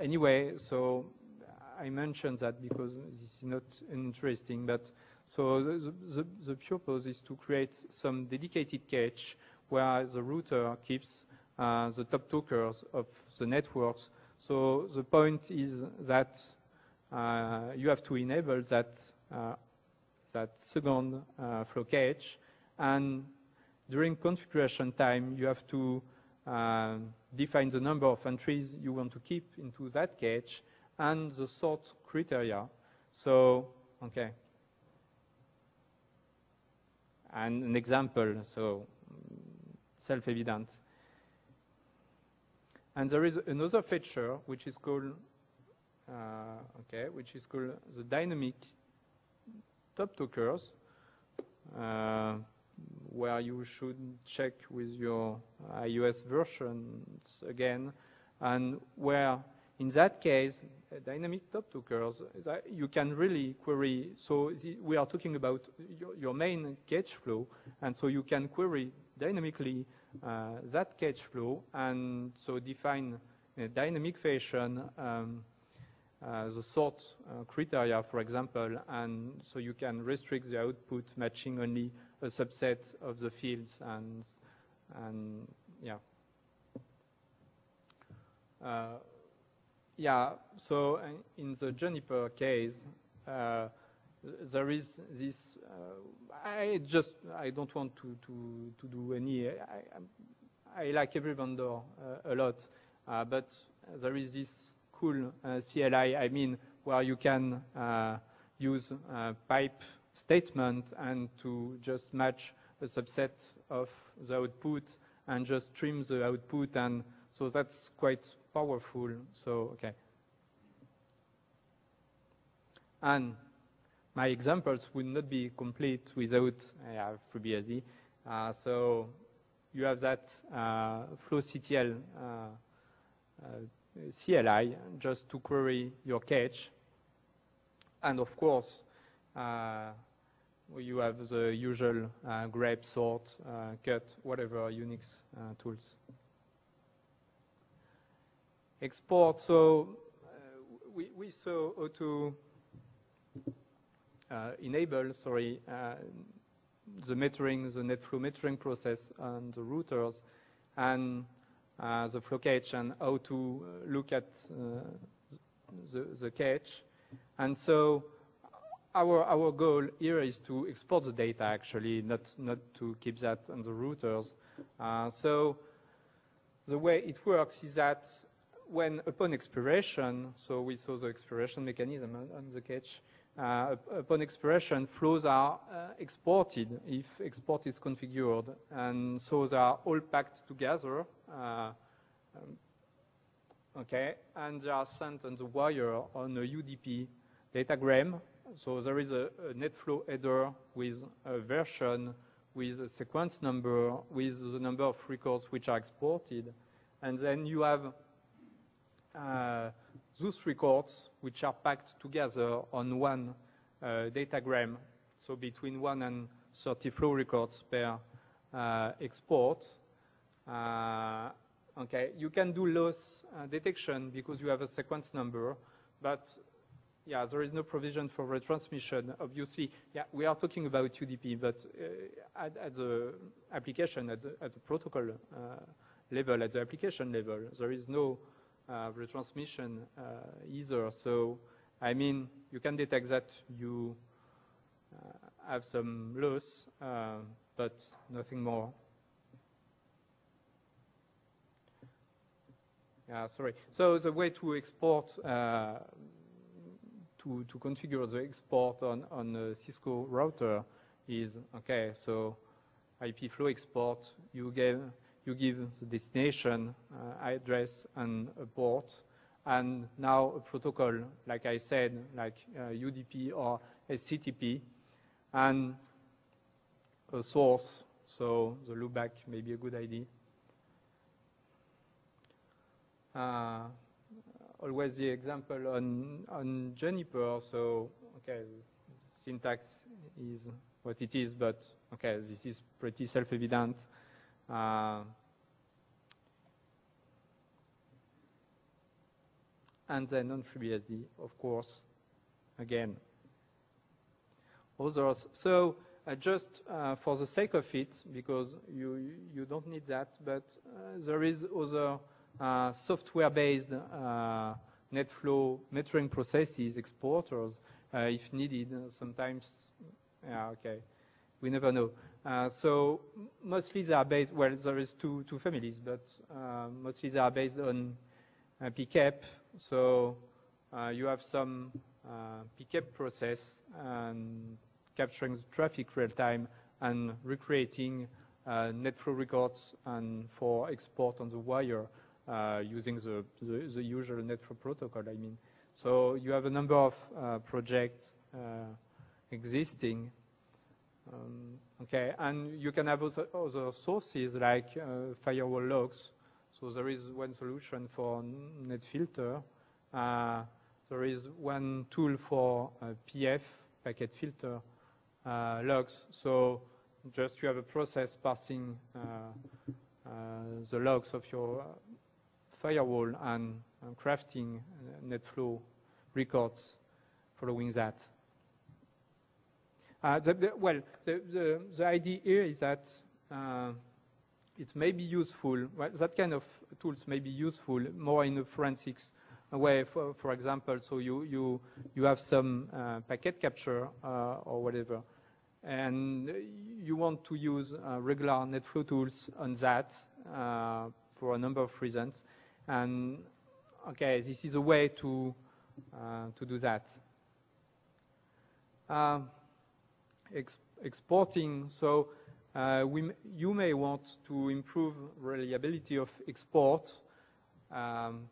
anyway, so I mentioned that because this is not interesting, but so the, the, the purpose is to create some dedicated cache where the router keeps uh, the top talkers of the networks. So the point is that uh, you have to enable that, uh, that second uh, flow cache. And during configuration time, you have to uh, define the number of entries you want to keep into that cache and the sort criteria. So, okay, and an example, so self-evident. And there is another feature which is called, uh, okay, which is called the dynamic top talkers, uh, where you should check with your IOS versions again, and where in that case, dynamic top talkers, you can really query. So we are talking about your, your, main cache flow, and so you can query dynamically uh, that cache flow, and so define in a dynamic fashion um, uh, the sort uh, criteria, for example, and so you can restrict the output matching only a subset of the fields, and and yeah. Yeah, so uh, in the Juniper case, uh, there is this, uh, I just, I don't want to, to, to do any, I, I like every vendor uh, a lot, uh, but there is this cool uh, CLI, I mean, where you can use pipe statement and to just match a subset of the output and just trim the output and so that's quite powerful. So, okay. And my examples would not be complete without uh, FreeBSD. Uh, so you have that uh, flowctl uh, uh CLI just to query your cache. And of course, uh, you have the usual grep, sort, cut, whatever Unix tools export. So uh, we, we saw how to uh, enable, sorry, uh, the metering, the NetFlow metering process on the routers and the flow cache and how to look at the, the cache. And so our, our goal here is to export the data actually, not, not to keep that on the routers. Uh, so the way it works is that when upon expiration, so we saw the expiration mechanism on the cache, uh, upon expiration, flows are uh, exported if export is configured. And so they are all packed together, uh, um, okay, and they are sent on the wire on a UDP datagram. So there is a, a NetFlow header with a version, with a sequence number, with the number of records which are exported. And then you have those records, which are packed together on one uh, datagram, so between 1 and 30 flow records per uh, export. Okay, you can do loss uh, detection because you have a sequence number, but yeah, there is no provision for retransmission. Obviously, yeah, we are talking about UDP, but uh, at, at, the application, at the, at the protocol uh, level, at the application level, there is no uh, retransmission uh, either. So, I mean, you can detect that you uh, have some loss, uh, but nothing more. Yeah, sorry. So the way to export, uh, to, to configure the export on, on a Cisco router is, okay, so IP flow export, you give, you give the destination uh, address and a port, and now a protocol, like I said, like uh, UDP or SCTP, and a source, so the loopback may be a good idea. Uh, always the example on, on Juniper, so, okay, syntax is what it is, but, okay, this is pretty self-evident. Uh, and then non-FreeBSD, of course, again. Others. So uh, just uh, for the sake of it, because you, you don't need that, but uh, there is other uh, software-based uh, NetFlow metering processes, exporters, uh, if needed. Sometimes, yeah, okay, we never know. so mostly they are based, well, there is two, two families, but mostly they are based on PCAP. So you have some PCAP process and capturing the traffic real time and recreating uh, NetFlow records and for export on the wire uh, using the, the, the, usual NetFlow protocol, I mean. So you have a number of uh, projects uh, existing. Um, okay, and you can have other, other sources like uh, firewall logs. So there is one solution for NetFilter. Uh, there is one tool for PF, packet filter logs. So just you have a process passing the logs of your firewall and, crafting uh, NetFlow records following that. Uh, the, the, well, the, the, idea here is that uh, it may be useful, well, that kind of tools may be useful more in a forensics way, for, for example, so you, you, you have some uh, packet capture uh, or whatever, and you want to use uh, regular NetFlow tools on that for a number of reasons. And okay, this is a way to, uh, to do that. Uh, ex exporting, so uh, we, you may want to improve reliability of export. Um,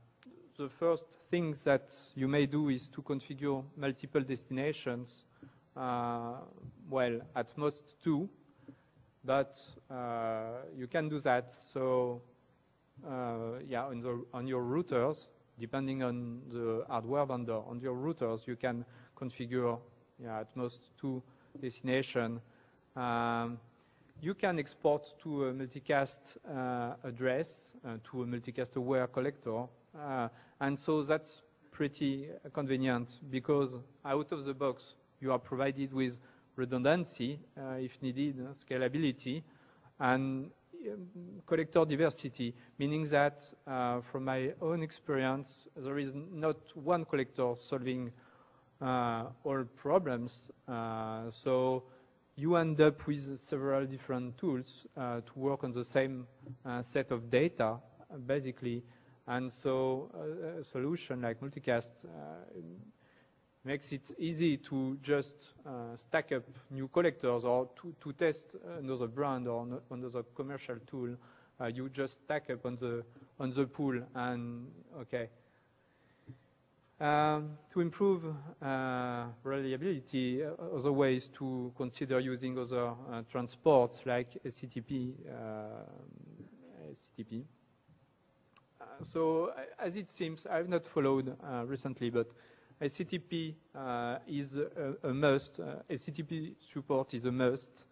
the first things that you may do is to configure multiple destinations, uh, well, at most two, but uh, you can do that. So uh, yeah, on, the, on your routers, depending on the hardware vendor, on your routers, you can configure yeah, at most two destination. Um, you can export to a multicast uh, address, uh, to a multicast aware collector. Uh, and so that's pretty convenient because out of the box, you are provided with redundancy, if needed, scalability, and collector diversity, meaning that uh, from my own experience, there is not one collector solving uh, all problems. Uh, so you end up with several different tools uh, to work on the same uh, set of data, basically. And so a solution like multicast makes it easy to just uh, stack up new collectors or to, to test another brand or another commercial tool. Uh, you just stack up on the, on the pool and, okay. Um, to improve uh, reliability, uh, other ways to consider using other uh, transports like SCTP. SCTP. Uh, so as it seems, I've not followed recently, but SCTP uh, is a, a must. Uh, SCTP support is a must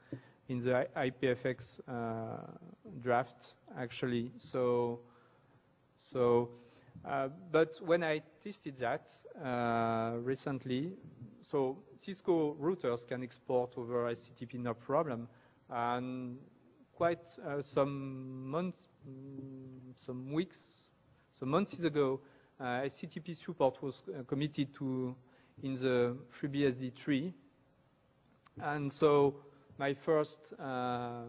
in the IPFIX uh, draft, actually. So So, uh, but when I tested that uh, recently, so Cisco routers can export over SCTP no problem, and quite uh, some months, mm, some weeks, some months ago, uh, SCTP support was uh, committed to in the FreeBSD tree. and so my first uh,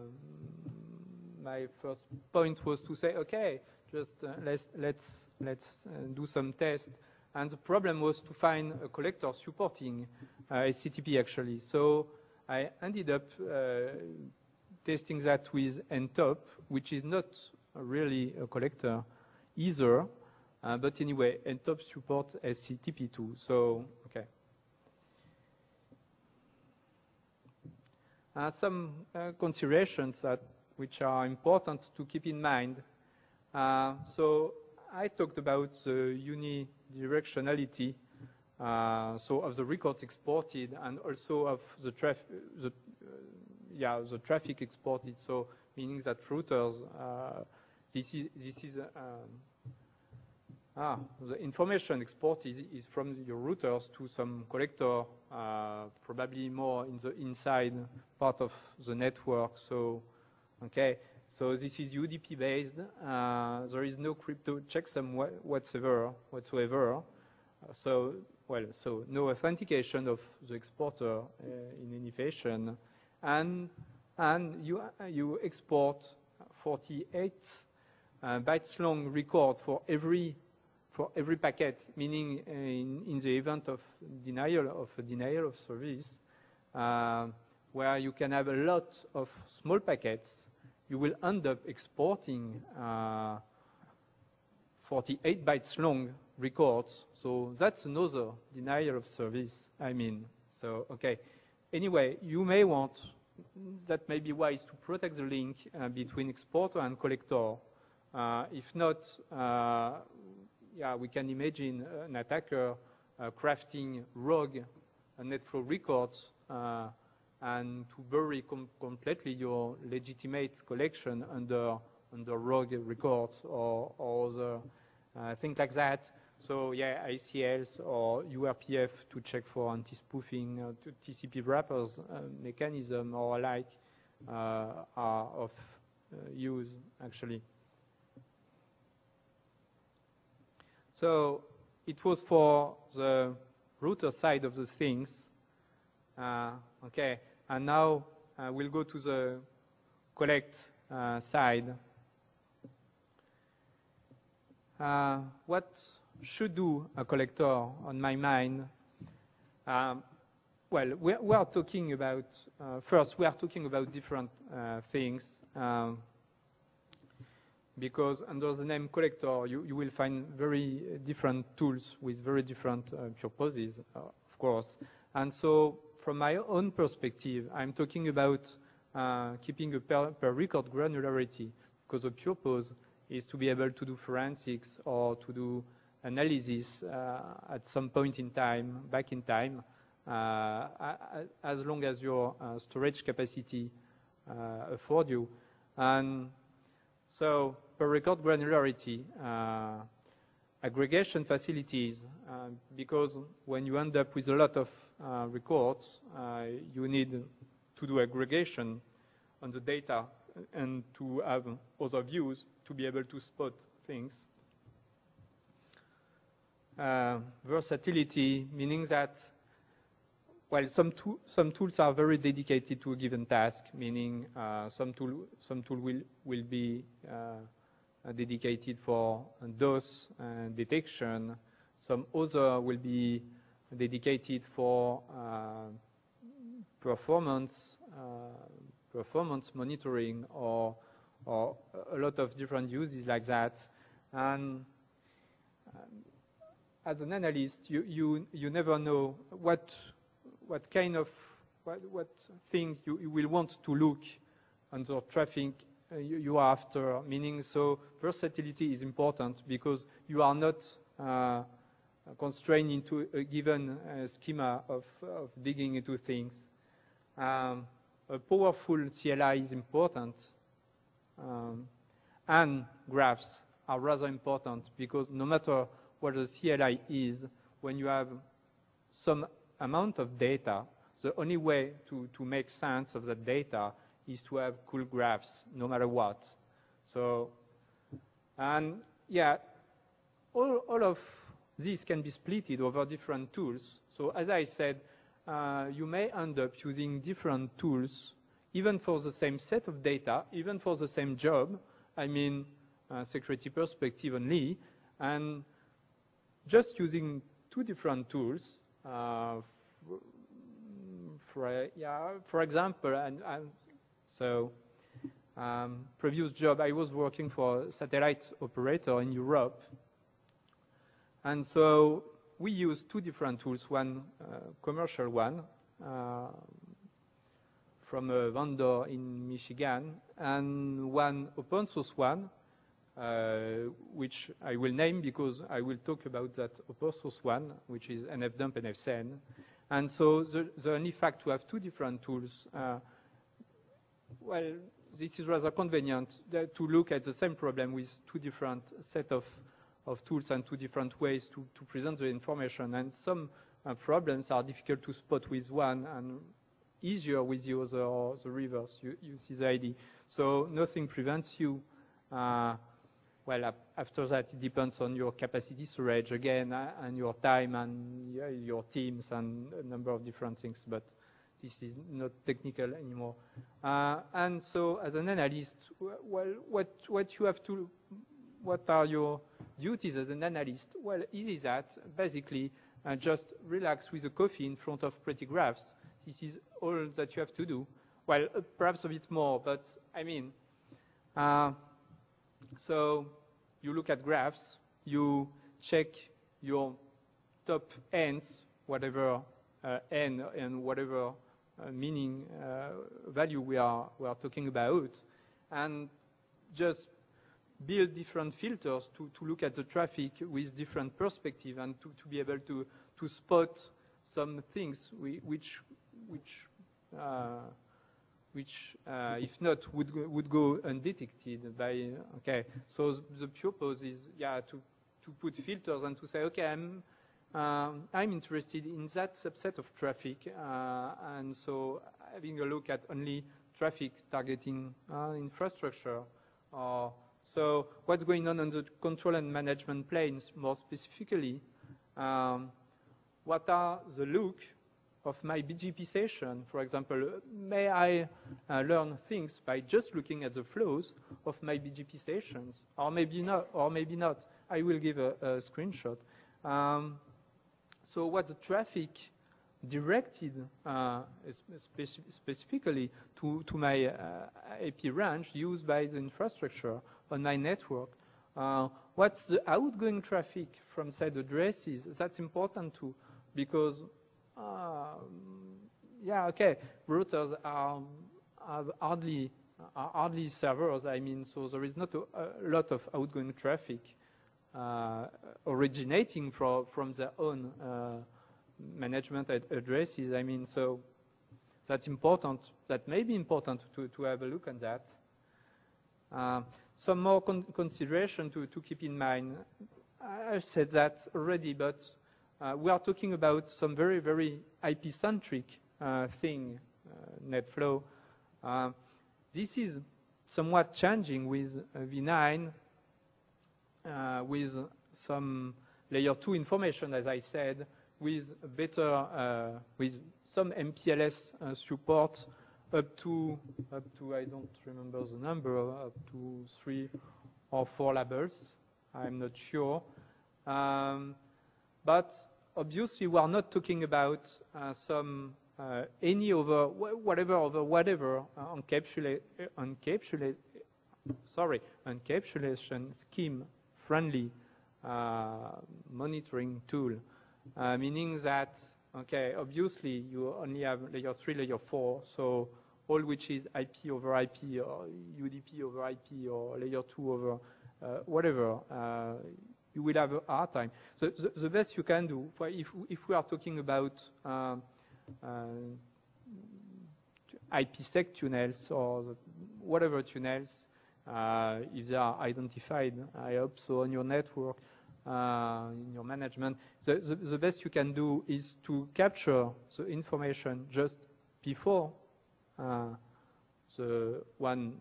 my first point was to say, okay, just uh, let's let's let's uh, do some tests. And the problem was to find a collector supporting uh, SCTP actually. So I ended up uh, testing that with NTOP, which is not really a collector either. Uh, but anyway, NTOP supports SCTP too. So okay. Uh, some considerations that which are important to keep in mind. Uh, so I talked about the unidirectionality, uh, so of the records exported and also of the, the, uh, yeah, the traffic exported. So meaning that routers, uh, this is, this is um, Ah, the information exported is, is, from your routers to some collector, uh, probably more in the inside part of the network. So, okay, so this is UDP based. Uh, there is no crypto checksum whatsoever. Whatsoever. Uh, so, well, so no authentication of the exporter uh, in any fashion, and and you you export 48 uh, bytes long record for every for every packet, meaning in, in, the event of denial of denial of service, uh, where you can have a lot of small packets, you will end up exporting uh, 48 bytes long records. So that's another denial of service, I mean. So, okay. Anyway, you may want, that may be wise to protect the link uh, between exporter and collector. Uh, if not, uh, yeah, we can imagine an attacker uh, crafting rogue uh, NetFlow records and to bury com completely your legitimate collection under under rogue records or, or other uh, things like that. So yeah, ACLs or URPF to check for anti-spoofing, uh, TCP wrappers uh, mechanism or alike are of use actually. So it was for the router side of the things. Okay, and now uh, we'll go to the collect uh, side. Uh, what should do a collector on my mind? Um, well, we, we, are talking about, uh, first, we are talking about different uh, things. Um, because under the name collector, you, you will find very different tools with very different uh, purposes, of course. And so from my own perspective, I'm talking about uh, keeping a per, per, record granularity because the purpose is to be able to do forensics or to do analysis uh, at some point in time, back in time, uh, as long as your uh, storage capacity afford you. And so per record granularity, uh, aggregation facilities, uh, because when you end up with a lot of uh, records, uh, you need to do aggregation on the data and to have other views to be able to spot things. Uh, versatility, meaning that well, some, tool, some tools are very dedicated to a given task, meaning uh, some tool, some tool will, will be uh, uh, dedicated for DOS detection. Some other will be dedicated for uh, performance uh, performance monitoring or or a lot of different uses like that. And um, as an analyst, you, you, you never know what, what kind of, what, what things you, you will want to look under traffic uh, you, you, are after, meaning so versatility is important because you are not uh, constrained into a given uh, schema of, of, digging into things. Um, a powerful CLI is important, um, and graphs are rather important because no matter what the CLI is, when you have some amount of data, the only way to, to make sense of that data is to have cool graphs, no matter what. So, and yeah, all, all of these can be splitted over different tools. So as I said, uh, you may end up using different tools, even for the same set of data, even for the same job, I mean uh, security perspective only, and just using two different tools, uh, for, yeah, for example, and, and so um, previous job, I was working for a satellite operator in Europe. And so we use two different tools, one uh, commercial one uh, from a vendor in Michigan, and one open source one, uh, which I will name because I will talk about that open source one, which is NFDump and NFSen. And so the, the only fact to have two different tools, uh, well, this is rather convenient to look at the same problem with two different set of, of tools and two different ways to, to present the information. And some uh, problems are difficult to spot with one and easier with the other or the reverse. You, you see the idea. So nothing prevents you. Uh, well, after that, it depends on your capacity storage again, uh, and your time, and your teams, and a number of different things. But this is not technical anymore. Uh, and so as an analyst, well, what, what you have to, what are your duties as an analyst? Well, easy that, basically, uh, just relax with a coffee in front of pretty graphs. This is all that you have to do. Well, uh, perhaps a bit more, but I mean, uh, so you look at graphs, you check your top ends, whatever uh, n and whatever uh, meaning uh, value we are, we are talking about, and just build different filters to, to look at the traffic with different perspective and to, to be able to, to spot some things we, which, which, uh, which uh, if not, would go, would go undetected by, okay. So the purpose is, yeah, to, to put filters and to say, okay, I'm, um, I'm interested in that subset of traffic, uh, and so having a look at only traffic targeting uh, infrastructure. Uh, so what's going on on the control and management planes more specifically? Um, what are the look of my BGP session? For example, may I uh, learn things by just looking at the flows of my BGP stations? Or maybe not, or maybe not. I will give a, a screenshot. Um, so what's the traffic directed uh, speci specifically to, to my uh, IP range used by the infrastructure on my network. Uh, what's the outgoing traffic from said addresses? That's important too, because, um, yeah, okay, routers are, are hardly are hardly servers. I mean, so there is not a, a lot of outgoing traffic uh, originating from, from their own uh, management ad addresses. I mean, so that's important. That may be important to, to have a look at that. Uh, some more con consideration to, to keep in mind. I've said that already, but uh, we are talking about some very, very IP-centric uh, thing, uh, NetFlow. this is somewhat changing with V9 uh, with some layer 2 information, as I said, with better, uh, with some MPLS uh, support up to, up to, I don't remember the number, up to three or four labels. I'm not sure. Um, but obviously, we are not talking about uh, some uh, any over whatever over whatever uh, encapsulate, encapsulate, sorry, encapsulation scheme friendly uh, monitoring tool, uh, meaning that, okay, obviously you only have layer 3, layer 4, so all which is IP over IP or UDP over IP or layer 2 over uh, whatever, uh, you will have a hard time. So the, the best you can do, if, if we are talking about uh, IPsec tunnels or whatever tunnels, uh, if they are identified, I hope so, on your network, uh, in your management. The, the, the, best you can do is to capture the information just before uh, the one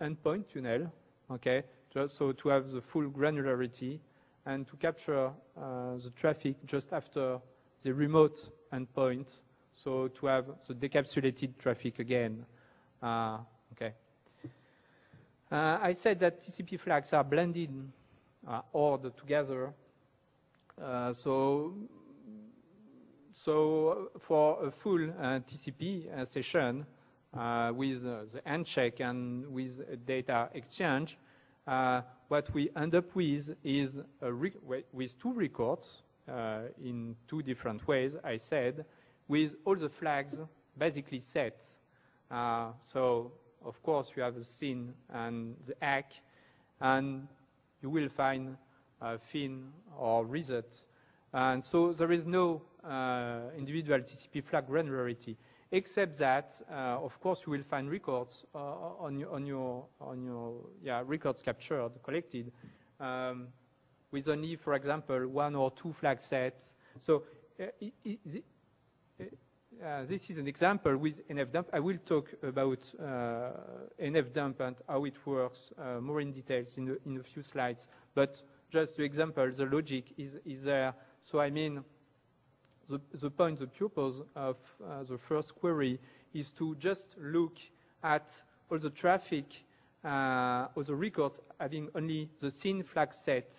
endpoint tunnel, okay? Just so to have the full granularity and to capture uh, the traffic just after the remote endpoint, so to have the decapsulated traffic again. Uh, okay. Uh, I said that TCP flags are blended uh, ordered together. Uh, so, so for a full uh, TCP uh, session with the handshake and with data exchange, what we end up with is with two records in two different ways, I said, with all the flags basically set. so of course, you have the SYN and the ACK, and you will find uh, FIN or reset. And so there is no uh, individual TCP flag granularity, except that, uh, of course, you will find records on your, on your, on your yeah, records captured, collected, um, with only, for example, one or two flag sets. So it, it, uh, this is an example with NFDump. I will talk about uh, NFDump and how it works uh, more in details in, in a few slides. But just to example, the logic is, is there. So I mean, the, the point, the purpose of uh, the first query is to just look at all the traffic, uh, all the records having only the SYN flag set.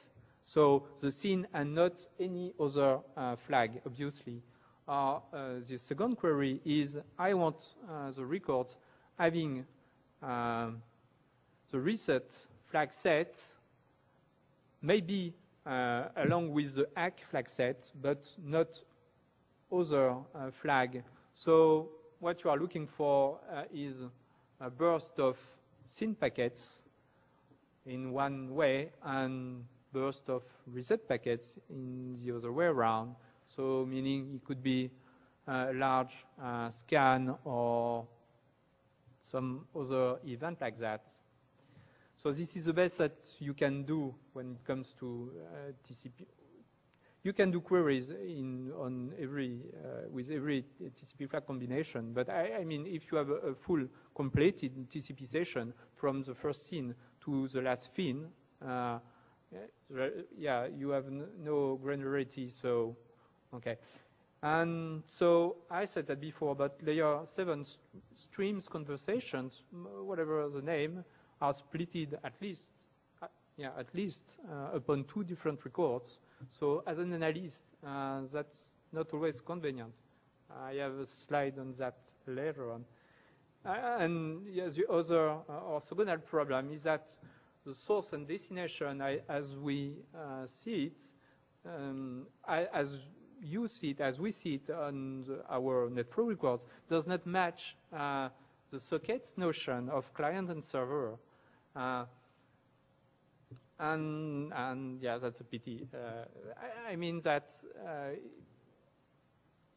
So the SYN and not any other uh, flag, obviously uh, the second query is I want uh, the records having um, the reset flag set, maybe uh, along with the ACK flag set, but not other uh, flag. So what you are looking for uh, is a burst of SYN packets in one way and burst of reset packets in the other way around. So meaning it could be a large uh, scan or some other event like that. So this is the best that you can do when it comes to uh, TCP. You can do queries in, on every, uh, with every TCP flag combination, but I, I mean, if you have a, a, full completed TCP session from the first SYN to the last FIN, uh, yeah, you have no granularity, so Okay. And so I said that before, but layer 7 st streams conversations, whatever the name, are splitted at least, uh, yeah, at least uh, upon two different records. So as an analyst, uh, that's not always convenient. I have a slide on that later on. Uh, and yes, the other uh, orthogonal problem is that the source and destination, I, as we uh, see it, um, I, as you see it, as we see it on our NetFlow records, does not match uh, the sockets notion of client and server. Uh, and, and, yeah, that's a pity. Uh, I, I, mean that uh,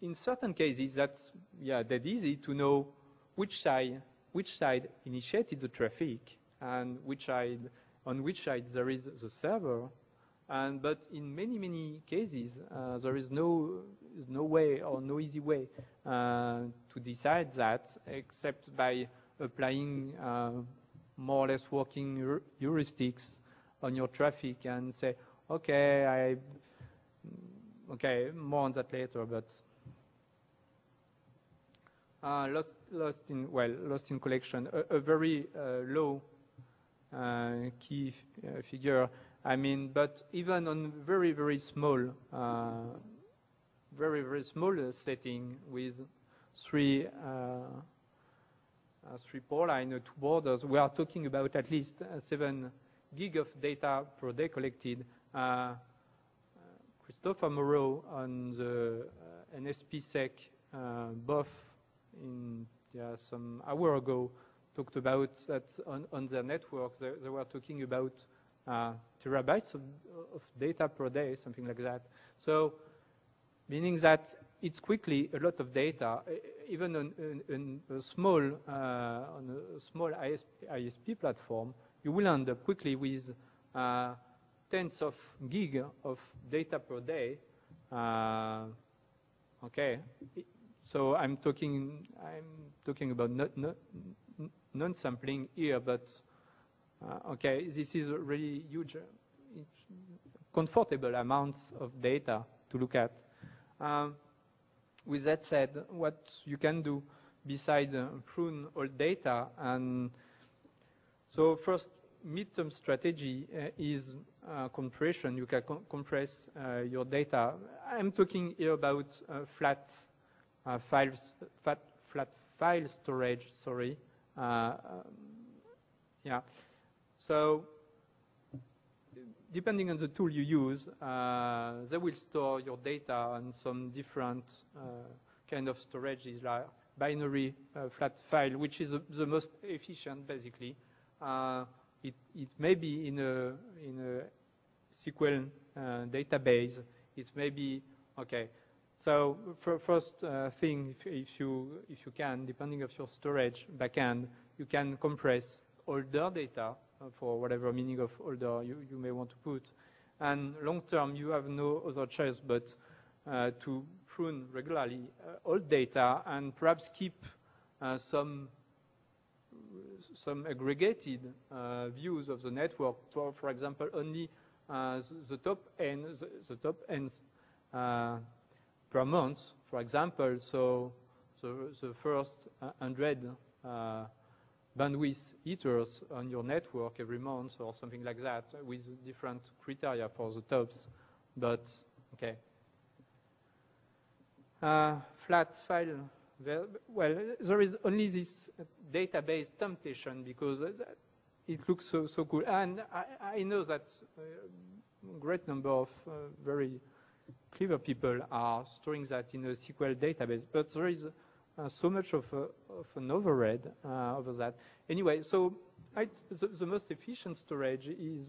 in certain cases, that's yeah, that easy to know which side which side initiated the traffic and which side on which side there is the server and, but in many, many cases, uh, there is no, no way or no easy way uh, to decide that except by applying uh, more or less working heuristics on your traffic and say, okay, I, okay, more on that later, but uh, lost, lost in well, lost in collection, a, a very uh, low uh, key figure I mean, but even on very, very small, uh, very, very small setting with three, uh, uh, three pole line, two borders, we are talking about at least seven gig of data per day collected. Uh, Christopher Morrow on the uh, NSPsec uh, both in yeah, some hour ago talked about that on, on their network. They, they were talking about uh, terabytes of, of, data per day, something like that. So meaning that it's quickly a lot of data. even on, on, on a small, uh, on a small ISP, ISP, platform, you will end up quickly with uh, tens of gig of data per day. Uh, okay, so I'm talking, I'm talking about non-sampling here, but uh, okay, this is a really huge, uh, comfortable amounts of data to look at. Um, with that said, what you can do beside uh, prune all data and so first midterm strategy uh, is uh, compression. You can co compress uh, your data. I'm talking here about uh, flat files, flat, flat file storage. Sorry. Um, yeah. So depending on the tool you use, uh, they will store your data on some different uh, kind of storages like binary uh, flat file, which is the most efficient, basically. Uh, it, it, may be in a, in a SQL uh, database. It may be, okay. So first uh, thing, if, if, you, if you can, depending of your storage backend, you can compress older data for whatever meaning of older you, you may want to put. And long term, you have no other choice but uh, to prune regularly uh, old data and perhaps keep uh, some some aggregated uh, views of the network. For, for example, only uh, the, the, top end, the, the top ends per month, for example. So the, the first 100 bandwidth eaters on your network every month or something like that with different criteria for the tops. But, okay. Uh, flat file, well, there is only this database temptation because it looks so, so cool. And I, I know that a great number of uh, very clever people are storing that in a SQL database, but there is uh, so much of, a, of an overhead uh, over that. Anyway, so the, the, most efficient storage is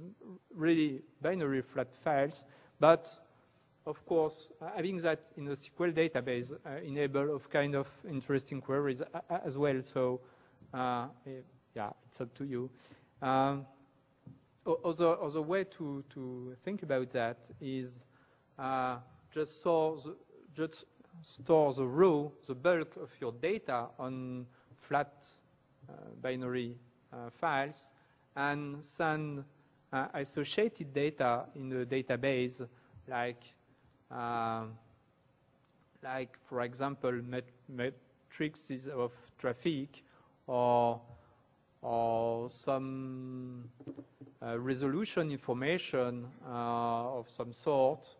really binary flat files, but of course, uh, having that in a SQL database uh, enable of kind of interesting queries as well. So, uh, yeah, it's up to you. Um, other, other way to, to think about that is uh, just, so the, just store the raw, the bulk of your data on flat uh, binary uh, files and send uh, associated data in the database like like for example met metrics of traffic or or some uh, resolution information uh, of some sort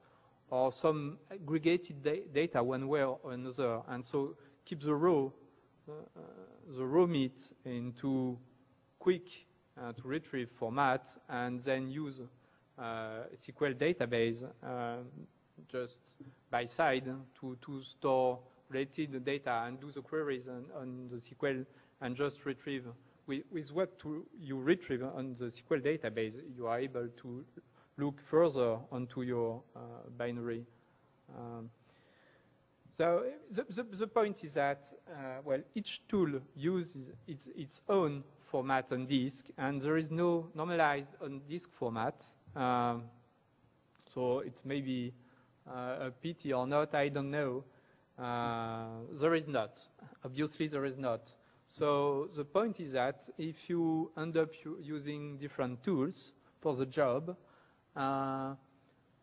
or some aggregated da data one way or another. And so keep the raw, uh, the raw meat into quick uh, to retrieve format and then use uh, SQL database um, just by side to, to store related data and do the queries on, on the SQL and just retrieve. With, with what you retrieve on the SQL database, you are able to look further onto your uh, binary. Um, so the, the, the, point is that, uh, well, each tool uses its, its own format on disk, and there is no normalized on disk format. Um, so it may be uh, a pity or not, I don't know. Uh, there is not. Obviously, there is not. So the point is that if you end up using different tools for the job, uh,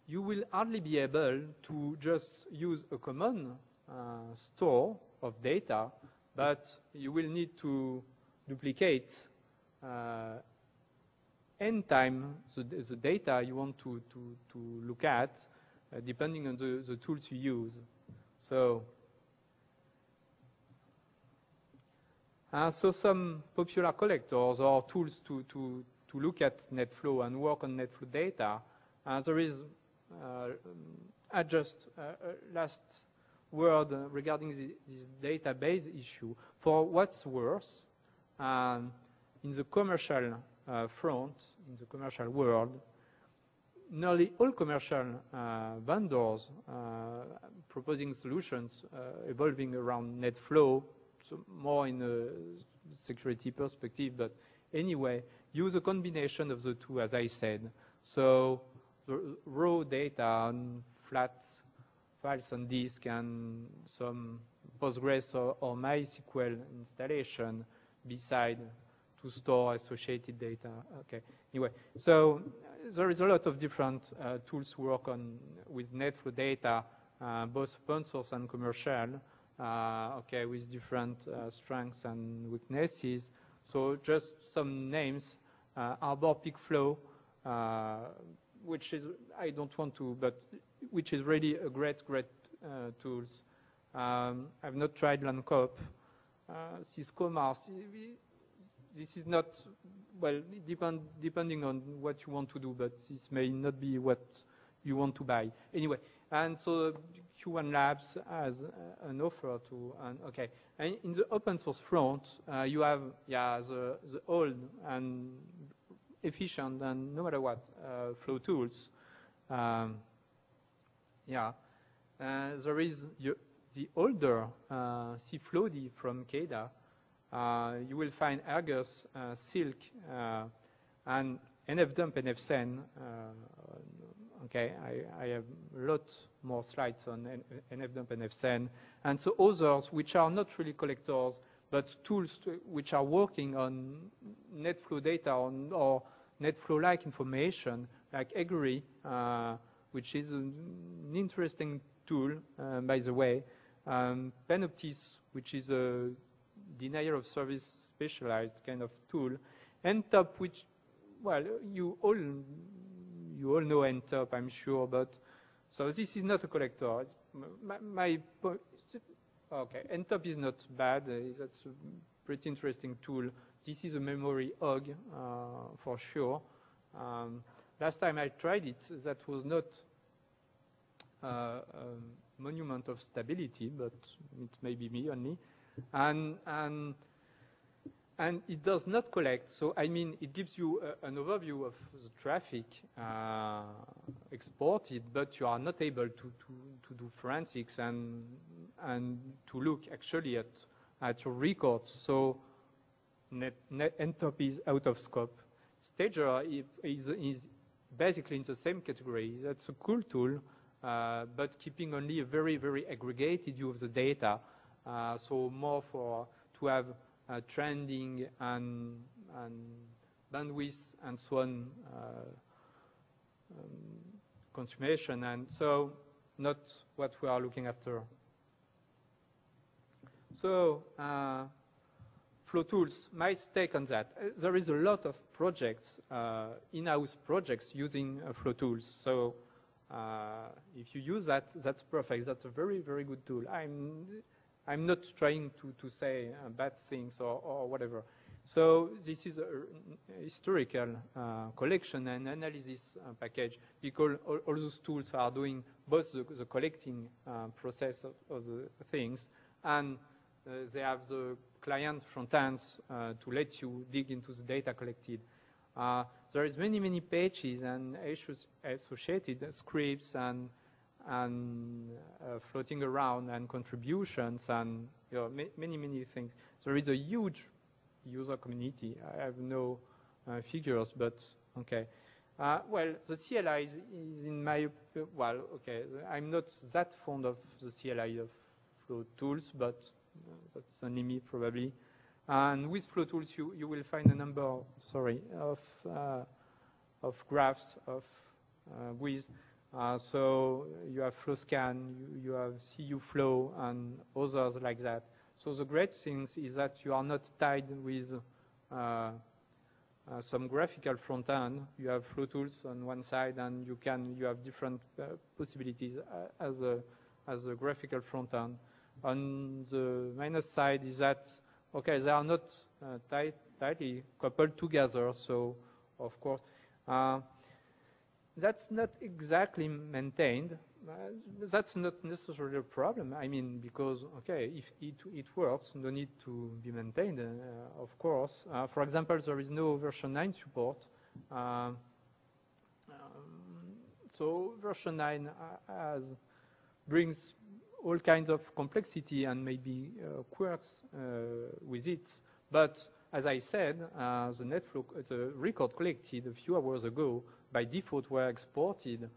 you will hardly be able to just use a common uh, store of data, but you will need to duplicate uh, n time the, the, data you want to, to, to look at, uh, depending on the, the tools you use. So, uh, so some popular collectors or tools to, to, to look at NetFlow and work on NetFlow data. Uh, there is uh, just uh, last word regarding the, this database issue. For what's worse, um, in the commercial uh, front, in the commercial world, nearly all commercial uh, vendors uh, proposing solutions evolving around NetFlow, so more in a security perspective, but anyway, use a combination of the two, as I said. So the raw data and flat files on disk and some Postgres or, or MySQL installation beside to store associated data. Okay. Anyway, so there is a lot of different uh, tools to work on with NetFlow data, uh, both open source and commercial. Uh, okay, with different uh, strengths and weaknesses. So just some names: uh, Arbor PeakFlow, uh, which is I don't want to, but which is really a great, great tools. Um, I've not tried Lancope. Cisco Mars this is not, well, depend, depending on what you want to do, but this may not be what you want to buy. Anyway, and so Q1 Labs has uh, an offer to, and okay. And in the open source front, uh, you have, yeah, the, the old and efficient and no matter what, uh, flow tools. Um, yeah, uh, there is the older uh, from CAIDA, uh, you will find Argus, Silk, and NFDump, NFSen. okay, I, I, have a lot more slides on NFDump, NFSen, and so others which are not really collectors, but tools to, which are working on NetFlow data on, or NetFlow-like information, like Eggery, uh, which is an interesting tool, uh, by the way. Um, Panoptis, which is a denial of service specialized kind of tool. NTOP, which, well, you all, you all know NTOP, I'm sure, but so this is not a collector. It's my, my okay, NTOP is not bad. Uh, that's a pretty interesting tool. This is a memory hog uh, for sure. Um, last time I tried it, that was not uh, a monument of stability, but it may be me only and, and, and it does not collect. So, I mean, it gives you a, an overview of the traffic uh, exported, but you are not able to, to, to do forensics and, and to look actually at, at your records. So, net, net NTOP is out of scope. Stager is, is basically in the same category. That's a cool tool, uh, but keeping only a very, very aggregated view of the data uh, so more for to have uh, trending and, and bandwidth and so on uh, um, consummation, and so not what we are looking after. So uh, flow tools, my take on that. Uh, there is a lot of projects, uh, in-house projects using flow tools. So if you use that, that's perfect. That's a very, very good tool. I'm I'm not trying to, to say uh, bad things or, or, whatever. So this is a historical uh, collection and analysis uh, package because all, all, those tools are doing both the, the collecting uh, process of, of, the things and uh, they have the client front ends uh, to let you dig into the data collected. there is many, many pages and issues associated scripts and and uh, floating around and contributions and you know, ma many, many things. There is a huge user community. I have no uh, figures, but okay. Uh, well, the CLI is, is, in my, well, okay, I'm not that fond of the CLI of flow tools, but uh, that's only me probably. And with flow tools, you, you will find a number, sorry, of, uh, of graphs of uh, with uh, so you have FlowScan, you, you have CU Flow, and others like that. So the great thing is that you are not tied with uh, uh, some graphical front end. You have flow tools on one side, and you can you have different uh, possibilities as a as a graphical front end. On the minus side is that okay, they are not uh, tight, tightly coupled together. So of course. That's not exactly maintained. Uh, that's not necessarily a problem. I mean, because, okay, if it, it works, no need to be maintained, uh, of course. Uh, for example, there is no version 9 support. Uh, um, so version 9 uh, has, brings all kinds of complexity and maybe uh, quirks uh, with it. But as I said, uh, the NetFlow, the record collected a few hours ago by default were exported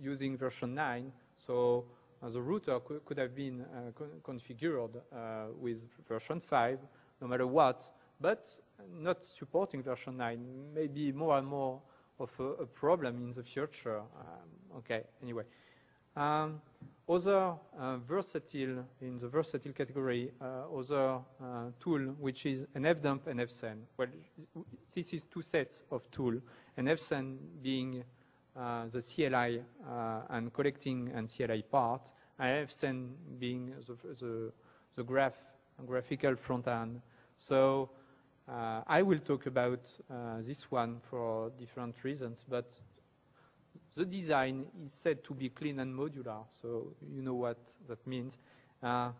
using version 9. So uh, the router could, could have been uh, con configured uh, with version 5, no matter what, but not supporting version 9. may be more and more of a, a problem in the future. Um, okay, anyway. Um, other uh, versatile, in the versatile category, uh, other uh, tool, which is NFDump and FSEN. Well, this is two sets of tool, NFSen being uh, the CLI uh, and collecting and CLI part, and FSEN being the, the, the graph, graphical front end. So uh, I will talk about this one for different reasons, but the design is said to be clean and modular, so you know what that means. Uh,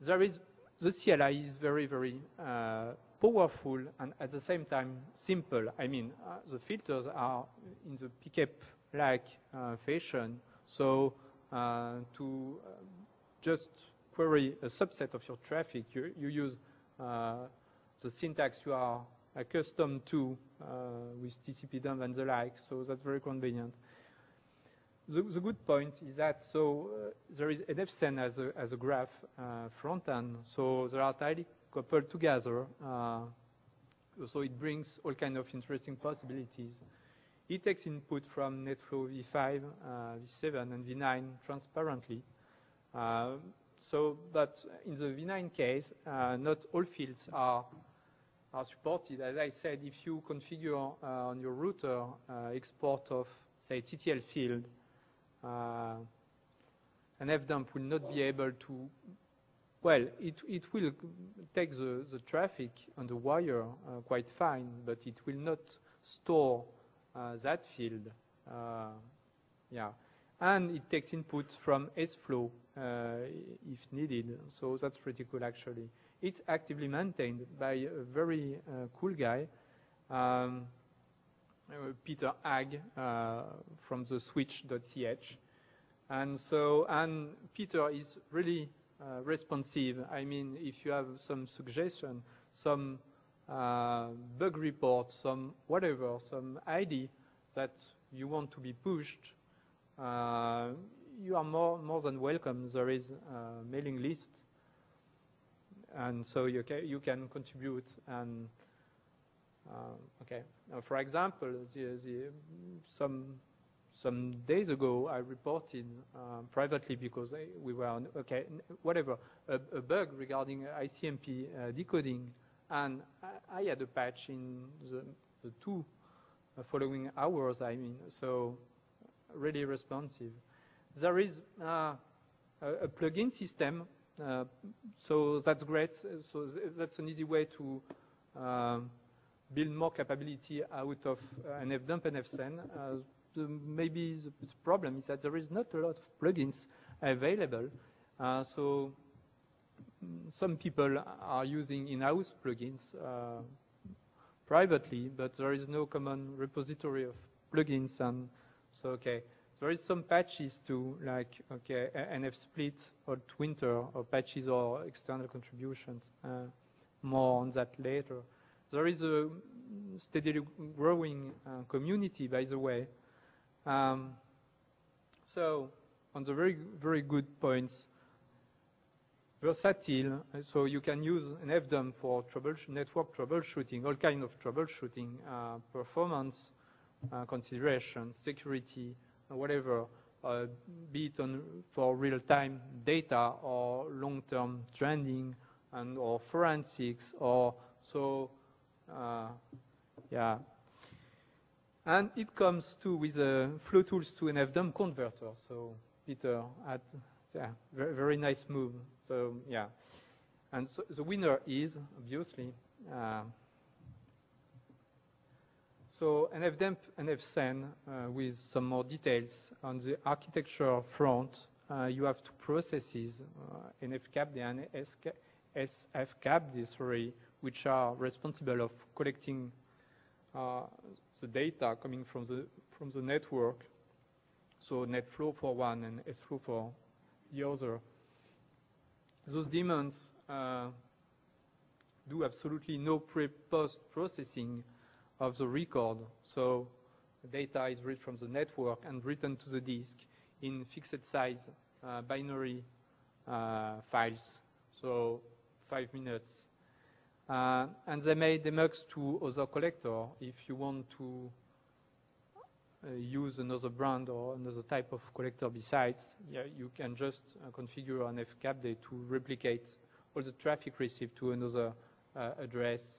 there is, the CLI is very, very uh, powerful and at the same time simple. I mean, uh, the filters are in the PCAP-like uh, fashion, so uh, to uh, just query a subset of your traffic, you, you use the syntax you are accustomed to uh, with TCP dump and the like, so that's very convenient. The, the good point is that so uh, there is NFSen as a, as a graph uh, front end, so they are tightly coupled together, so it brings all kind of interesting possibilities. It takes input from NetFlow v5, uh, v7, and v9 transparently. Uh, so, but in the v9 case, uh, not all fields are are supported. As I said, if you configure uh, on your router uh, export of, say, TTL field, uh, NFDump will not be able to, well, it, it will take the, the traffic on the wire uh, quite fine, but it will not store that field. Yeah. And it takes input from SFlow if needed, so that's pretty cool actually. It's actively maintained by a very uh, cool guy, um, uh, Peter Haag uh, from the switch.ch. And so, and Peter is really uh, responsive. I mean, if you have some suggestion, some bug report, some whatever, some ID that you want to be pushed, uh, you are more, more than welcome. There is a mailing list and so you can, you can contribute and uh, okay. For example, the, the, some some days ago I reported uh, privately because I, we were on, okay whatever a, a bug regarding ICMP uh, decoding, and I, I, had a patch in the, the two uh, following hours. I mean, so really responsive. There is uh, a, a plugin system uh, so that's great. So that's an easy way to um, build more capability out of uh, an and FSEN. Uh, the, maybe the, the, problem is that there is not a lot of plugins available. Uh, so mm, some people are using in-house plugins uh, privately, but there is no common repository of plugins. And so, okay, there is some patches to like, okay, NF split or Twinter or patches or external contributions. Uh, more on that later. There is a steadily growing uh, community, by the way. Um, so on the very, very good points, versatile, so you can use NFDump for network troubleshooting, all kind of troubleshooting, uh, performance uh, considerations, security, whatever, uh, be it on, for real-time data or long-term trending and or forensics or so, uh, yeah. And it comes too with a flow tools to NFDump converter. So Peter had yeah, very, very nice move. So yeah, and so the winner is obviously uh, so NFDump and FSEN uh, with some more details on the architecture front. Uh, you have two processes, uh, NFCAPD and SFCAPD, sorry, which are responsible of collecting uh, the data coming from the from the network. So NetFlow for one and SFlow for the other. Those daemons uh, do absolutely no pre-post processing of the record. So data is read from the network and written to the disk in fixed size uh, binary uh, files. So five minutes. Uh, and they made the mux to other collector if you want to uh, use another brand or another type of collector besides, yeah, you can just uh, configure nfcapd to replicate all the traffic received to another uh, address.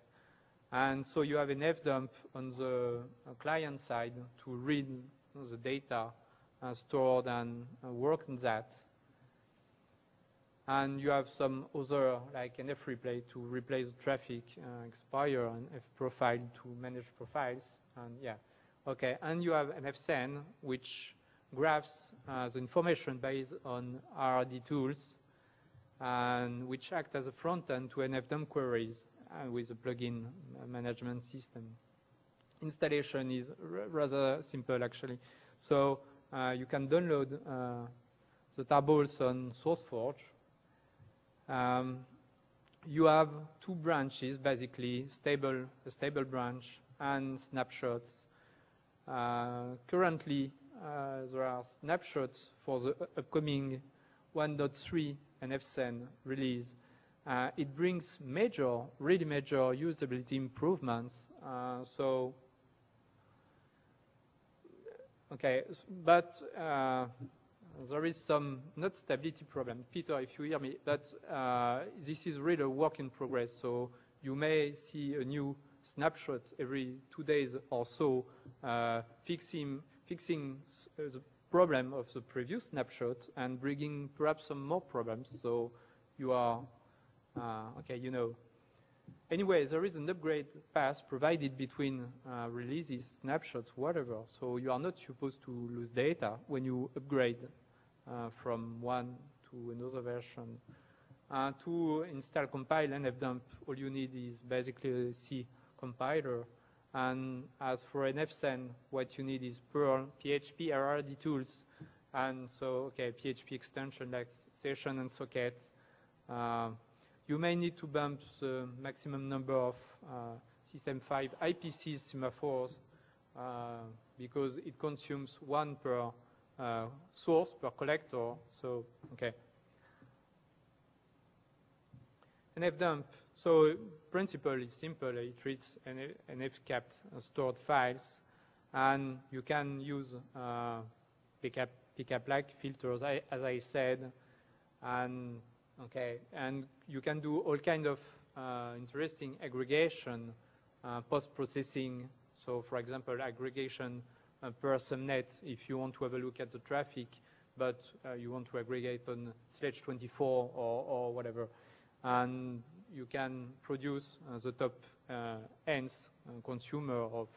And so you have nfdump on the client side to read the data stored and work on that. And you have some other, like nfreplay to replace traffic uh, expire and profile to manage profiles. And yeah, okay. And you have nfsen, which graphs uh, the information based on RRD tools and which act as a front end to NFDump queries uh, with a plugin management system. Installation is rather simple, actually. So uh, you can download uh, the tables on SourceForge. Um, you have two branches, basically, stable, a stable branch and snapshots. Uh, currently, uh, there are snapshots for the upcoming 1.3 NFSen release. Uh, it brings major, really major usability improvements. Uh, so, okay, but uh, there is some not stability problem. Peter, if you hear me, but uh, this is really a work in progress. So you may see a new snapshot every two days or so, uh, fixing fixing the problem of the previous snapshot and bringing perhaps some more problems. So you are, uh, okay, you know. Anyway, there is an upgrade path provided between uh, releases, snapshots, whatever. So you are not supposed to lose data when you upgrade uh, from one to another version. Uh, to install compile and fdump, all you need is basically a C compiler and as for nfsen, what you need is Perl, PHP, RRD tools. And so, okay, PHP extension like session and socket. Uh, you may need to bump the maximum number of uh, System 5 IPC semaphores uh, because it consumes one per uh, source, per collector. So, okay. And fdump so principle is simple. It reads an fcapt stored files, and you can use uh, pcap, pcap-like filters, as I said, and okay, and you can do all kind of uh, interesting aggregation, uh, post-processing. So, for example, aggregation uh, per subnet if you want to have a look at the traffic, but uh, you want to aggregate on /24 or, or whatever. And you can produce uh, the top uh, ends consumer of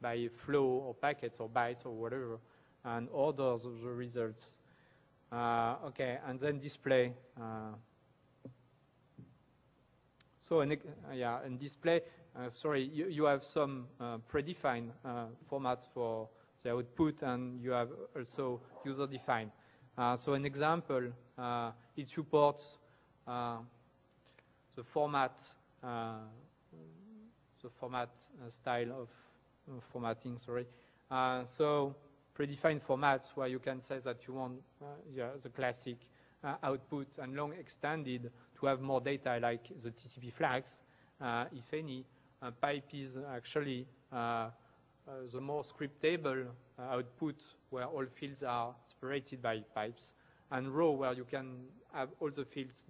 by flow or packets or bytes or whatever and order the results. Okay, and then display so, an, uh, yeah, and display, uh, sorry, you, you, have some uh, predefined formats for the output, and you have also user-defined. so, an example, it supports the format, uh, the format uh, style of uh, formatting, sorry. so predefined formats where you can say that you want yeah, the classic output and long extended to have more data like the TCP flags, if any. pipe is actually uh, the more scriptable uh, output where all fields are separated by pipes, and row where you can have all the fields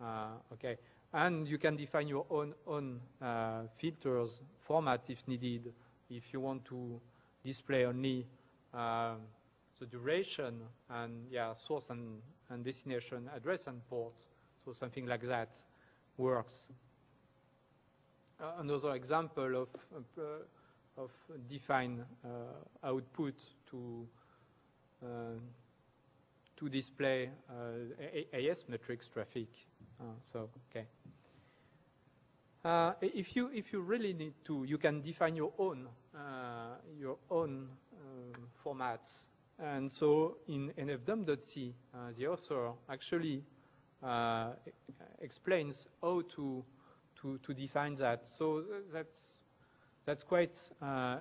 uh, okay, and you can define your own own uh, filters format if needed. If you want to display only uh, the duration and yeah, source and, and destination address and port, so something like that works. Uh, another example of uh, of define uh, output to to display AS metrics traffic uh, so, okay. Uh, if you if you really need to, you can define your own uh, your own formats. And so in nfdump.c, uh, the author actually uh, explains how to, to, to, define that. So that's, that's quite uh,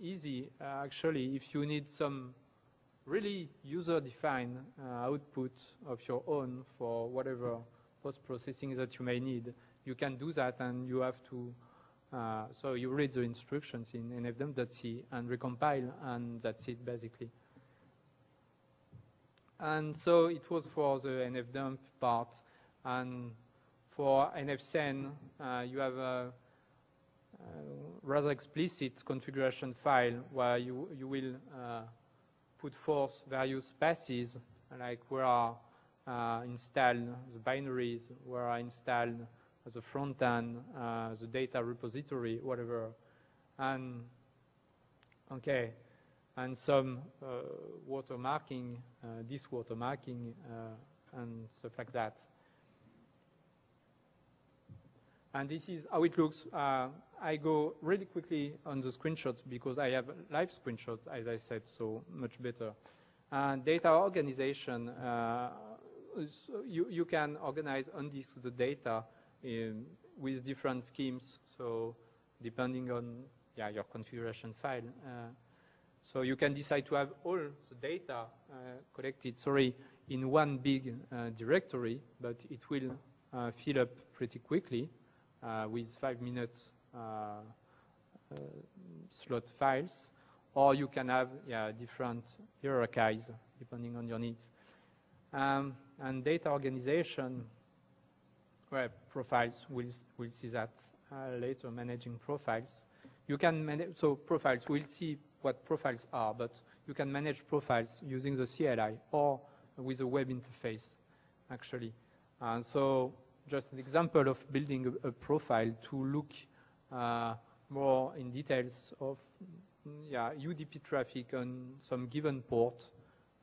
easy, uh, actually, if you need some really user-defined uh, output of your own for whatever post-processing that you may need. You can do that and you have to, uh, so you read the instructions in nfdump.c and recompile and that's it basically. And so it was for the nfdump part. And for nfsen, uh, you have a, a, rather explicit configuration file where you, you will uh, put forth various passes, like where are uh, installed the binaries, where are installed the front end, uh, the data repository, whatever. And, okay, and some uh, watermarking, uh, this watermarking, uh, and stuff like that. And this is how it looks. Uh, I go really quickly on the screenshots because I have live screenshots, as I said, so much better. And data organization, uh, you, you can organize on this the data in, with different schemes. So depending on yeah, your configuration file. Uh, so you can decide to have all the data uh, collected, sorry, in one big uh, directory, but it will fill up pretty quickly with five minutes uh, slot files. Or you can have yeah, different hierarchies depending on your needs. Um, and data organization, profiles, we'll, we'll see that uh, later, managing profiles. You can manage, so profiles, we'll see what profiles are, but you can manage profiles using the CLI or with a web interface, actually. And so just an example of building a, a profile to look uh, more in details of yeah, UDP traffic on some given port.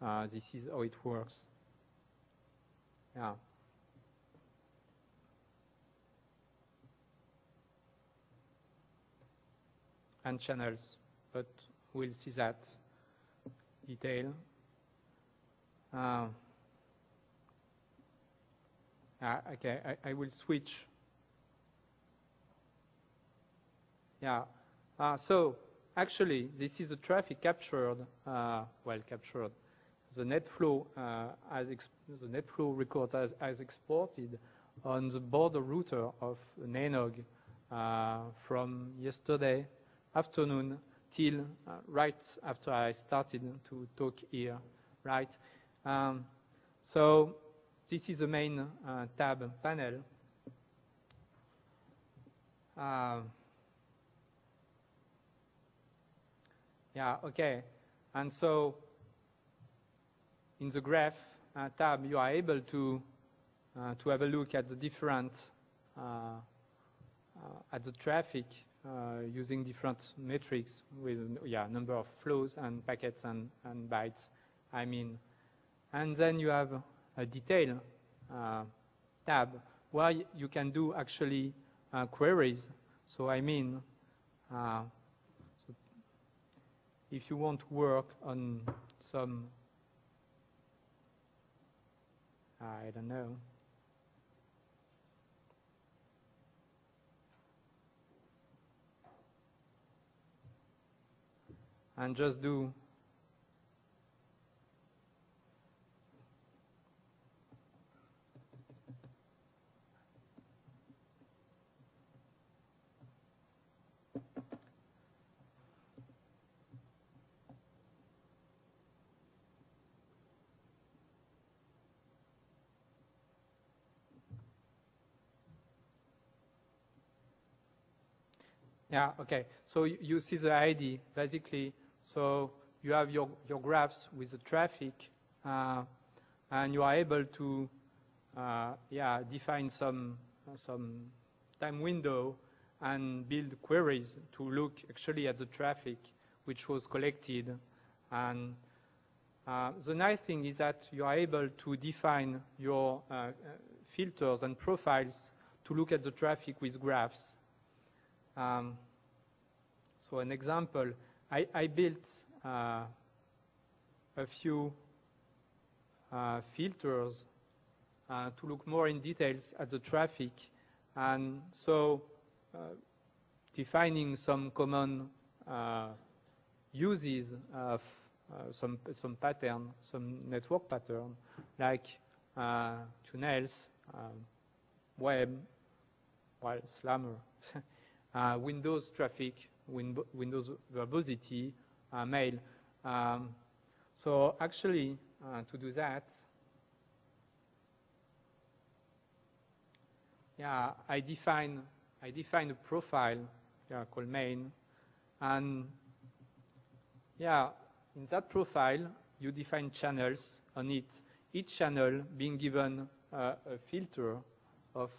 Uh, this is how it works. Yeah. And channels, but we'll see that detail. Uh, uh, okay, I, I, will switch. Yeah, uh, so actually this is the traffic captured, uh, well captured, the net flow uh, as the net flow records as, as exported on the border router of NANOG uh, from yesterday afternoon till uh, right after I started to talk here, right? Um, so this is the main uh, tab panel. Uh, yeah, okay. And so in the graph uh, tab, you are able to, uh, to have a look at the different, uh, at the traffic using different metrics with, yeah, number of flows and packets and, and bytes, I mean. And then you have a detail uh, tab where you can do actually uh, queries. So I mean, uh, so if you want to work on some, I don't know, and just do Yeah, okay. So you see the ID, basically. So you have your, your graphs with the traffic, uh, and you are able to, uh, yeah, define some, some time window and build queries to look actually at the traffic which was collected. And uh, the nice thing is that you are able to define your uh, filters and profiles to look at the traffic with graphs. Um, so an example, I, I built uh, a few uh, filters uh, to look more in details at the traffic. And so uh, defining some common uh, uses of uh, some, some pattern, some network pattern, like tunnels, um, web, well, slammer, *laughs* Windows traffic, win Windows verbosity, uh, mail. Um, so actually, uh, to do that, yeah, I define I define a profile yeah, called main, and yeah, in that profile you define channels on it. Each channel being given uh, a filter of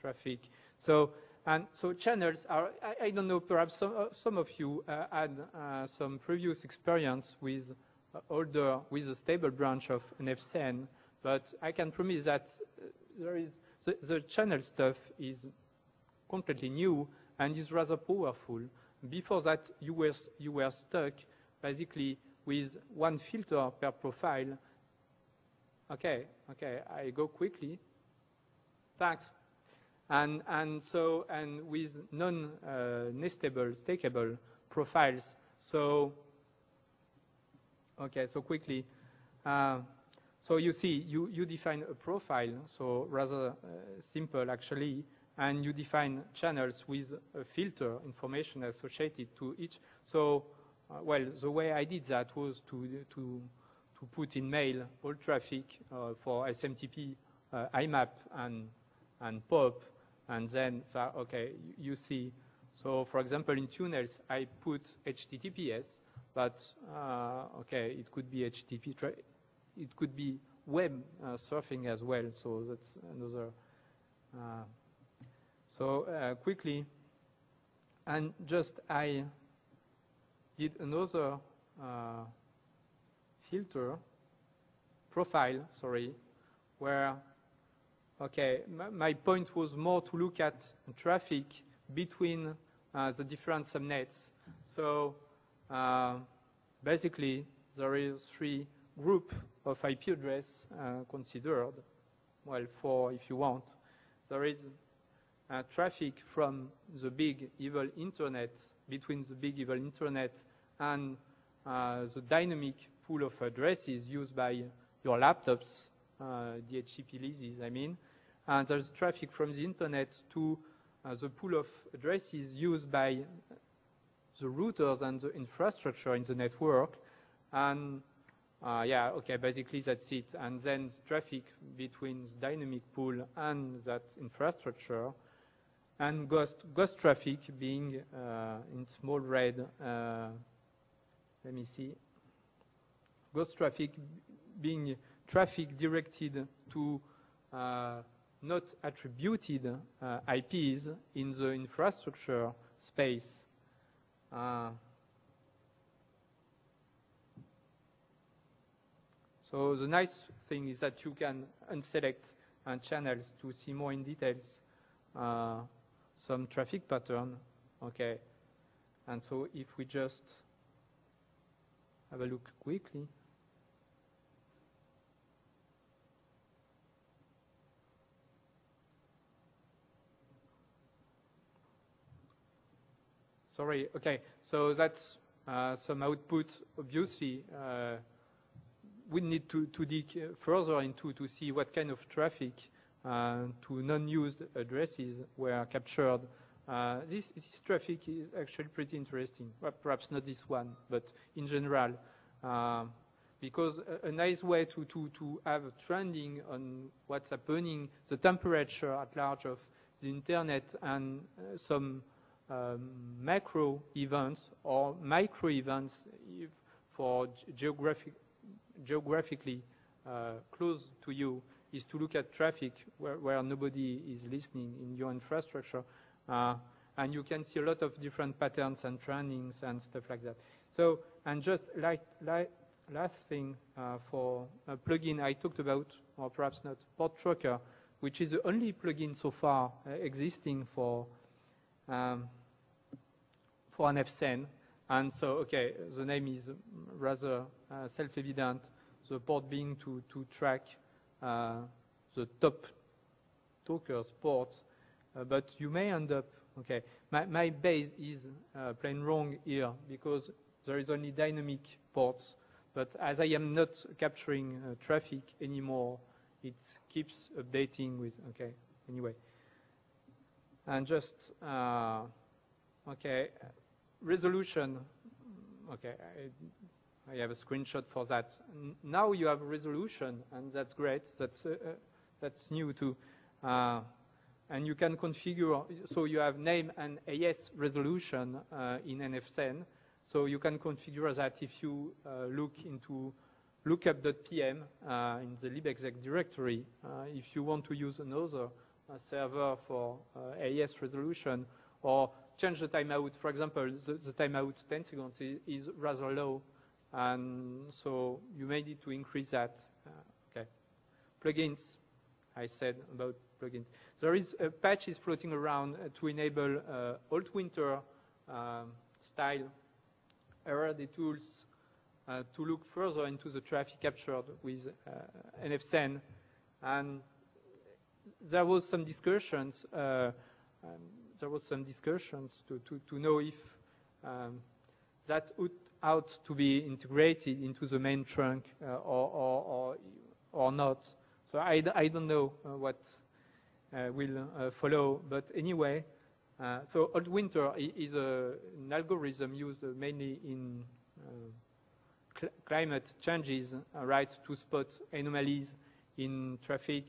traffic. So and so channels are, I, I don't know, perhaps some, uh, some of you uh, had uh, some previous experience with uh, older, with a stable branch of NFSen, but I can promise that uh, there is, the, the channel stuff is completely new and is rather powerful. Before that, you were, you were stuck basically with one filter per profile. Okay, okay, I go quickly. Thanks. And, and so, and with non-nestable, uh, stackable profiles. So, okay, so quickly. Uh, so you see, you, you define a profile, so rather uh, simple actually, and you define channels with a filter information associated to each. So, uh, well, the way I did that was to, to, to put in mail all traffic uh, for SMTP, uh, IMAP, and, and POP, and then, so, okay, you, you, see. So, for example, in tunnels, I put HTTPS, but, uh, okay, it could be HTTP, it could be web uh, surfing as well, so that's another. Uh, so, uh, quickly, and just I did another uh, filter, profile, sorry, where Okay, my point was more to look at traffic between uh, the different subnets. So uh, basically, there is three group of IP address uh, considered. Well, four if you want. There is uh, traffic from the big evil internet, between the big evil internet and uh, the dynamic pool of addresses used by your laptops uh, DHCP leases, I mean. And there's traffic from the internet to uh, the pool of addresses used by the routers and the infrastructure in the network. And uh, yeah, okay, basically that's it. And then traffic between the dynamic pool and that infrastructure. And ghost, ghost traffic being uh, in small red, uh, let me see, ghost traffic being traffic directed to uh, not attributed uh, IPs in the infrastructure space. Uh, so the nice thing is that you can unselect uh, channels to see more in details uh, some traffic pattern. Okay, and so if we just have a look quickly. Sorry, okay, so that's uh, some output, obviously. Uh, we need to, to, dig further into to see what kind of traffic uh, to non-used addresses were captured. Uh, this, this, traffic is actually pretty interesting. Well, perhaps not this one, but in general. Uh, because a, a, nice way to, to, to have a trending on what's happening, the temperature at large of the internet and uh, some um, macro events or micro events for geographic, geographically uh, close to you is to look at traffic where, where nobody is listening in your infrastructure. Uh, and you can see a lot of different patterns and trendings and stuff like that. So, and just like, like last thing uh, for a plugin I talked about, or perhaps not, PortTracker, which is the only plugin so far uh, existing for um, for NFSen. And so, okay, the name is rather uh, self-evident, the port being to, to track uh, the top talkers ports, uh, but you may end up, okay, my, my base is uh, plain wrong here because there is only dynamic ports, but as I am not capturing uh, traffic anymore, it keeps updating with, okay, anyway. And just, uh, okay, resolution, okay, I, I, have a screenshot for that. Now you have resolution, and that's great, that's, uh, uh, that's new too. Uh, and you can configure, so you have name and AS resolution uh, in NFSen, so you can configure that if you uh, look into lookup.pm in the libexec directory. If you want to use another server for uh, AS resolution or change the timeout, for example, the, the timeout 10 seconds is, is, rather low, and so you may need to increase that. okay. Plugins, I said about plugins. There is a patch is floating around to enable Holt-Winter um, style RRD tools uh, to look further into the traffic captured with uh, NFSen. And there was some discussions, uh, um, there was some discussions to, to, to know if um, that ought, ought, to be integrated into the main trunk uh, or, or, or, or, not. So I, I don't know uh, what uh, will follow, but anyway, uh, so Holt-Winter is a, an algorithm used mainly in uh, cl climate changes, uh, right, to spot anomalies in traffic.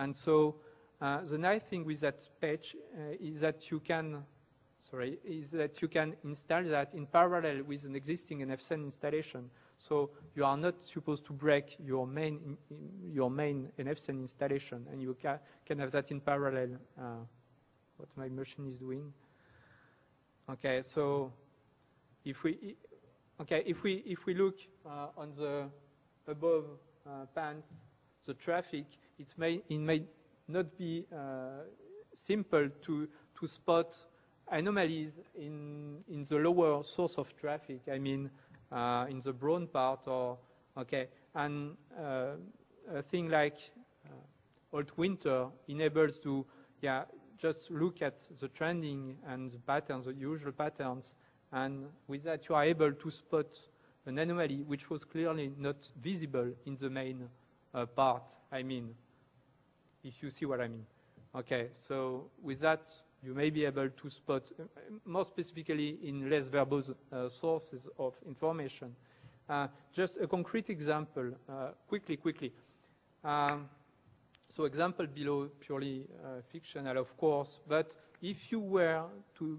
And so uh, the nice thing with that patch uh, is that you can, sorry, is that you can install that in parallel with an existing NFSen installation. So you are not supposed to break your main, your main NFSen installation, and you ca can have that in parallel what my machine is doing. Okay, so if we okay if we if we look uh, on the above uh, pans, the traffic, it may it may not be uh, simple to to spot anomalies in in the lower source of traffic. I mean, uh, in the brown part, or okay, and uh, a thing like uh, Holt-Winter enables to yeah just look at the trending and the patterns, the usual patterns, and with that you are able to spot an anomaly which was clearly not visible in the main uh, part, I mean, if you see what I mean. Okay, so with that, you may be able to spot, more specifically in less verbose uh, sources of information. Uh, just a concrete example, uh, quickly, quickly. Um, so example below purely uh, fictional, of course, but if you were to,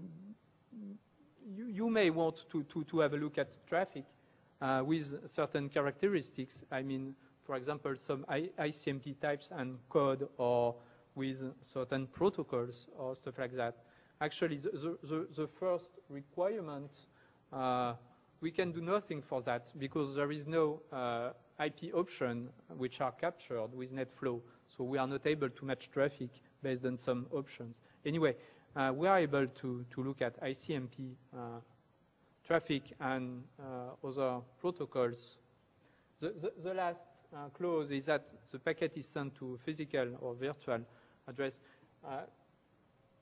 you, you may want to, to, to, have a look at traffic uh, with certain characteristics. I mean, for example, some ICMP types and code or with certain protocols or stuff like that. Actually, the, the, the first requirement, uh, we can do nothing for that because there is no uh, IP option which are captured with NetFlow. So we are not able to match traffic based on some options. Anyway, uh, we are able to, to look at ICMP uh, traffic and uh, other protocols. The, the, the last uh, clause is that the packet is sent to physical or virtual address. Uh,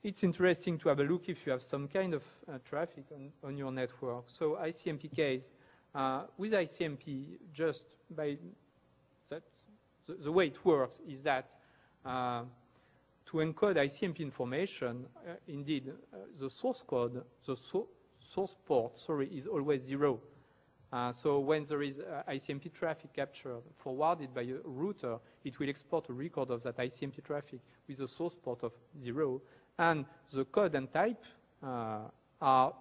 it's interesting to have a look if you have some kind of uh, traffic on, on your network. So ICMP case, with ICMP, just by the, the way it works is that uh, to encode ICMP information, uh, indeed, uh, the source code, the so source port, sorry, is always zero. Uh, so when there is uh, ICMP traffic captured, forwarded by a router, it will export a record of that ICMP traffic with a source port of zero, and the code and type uh, are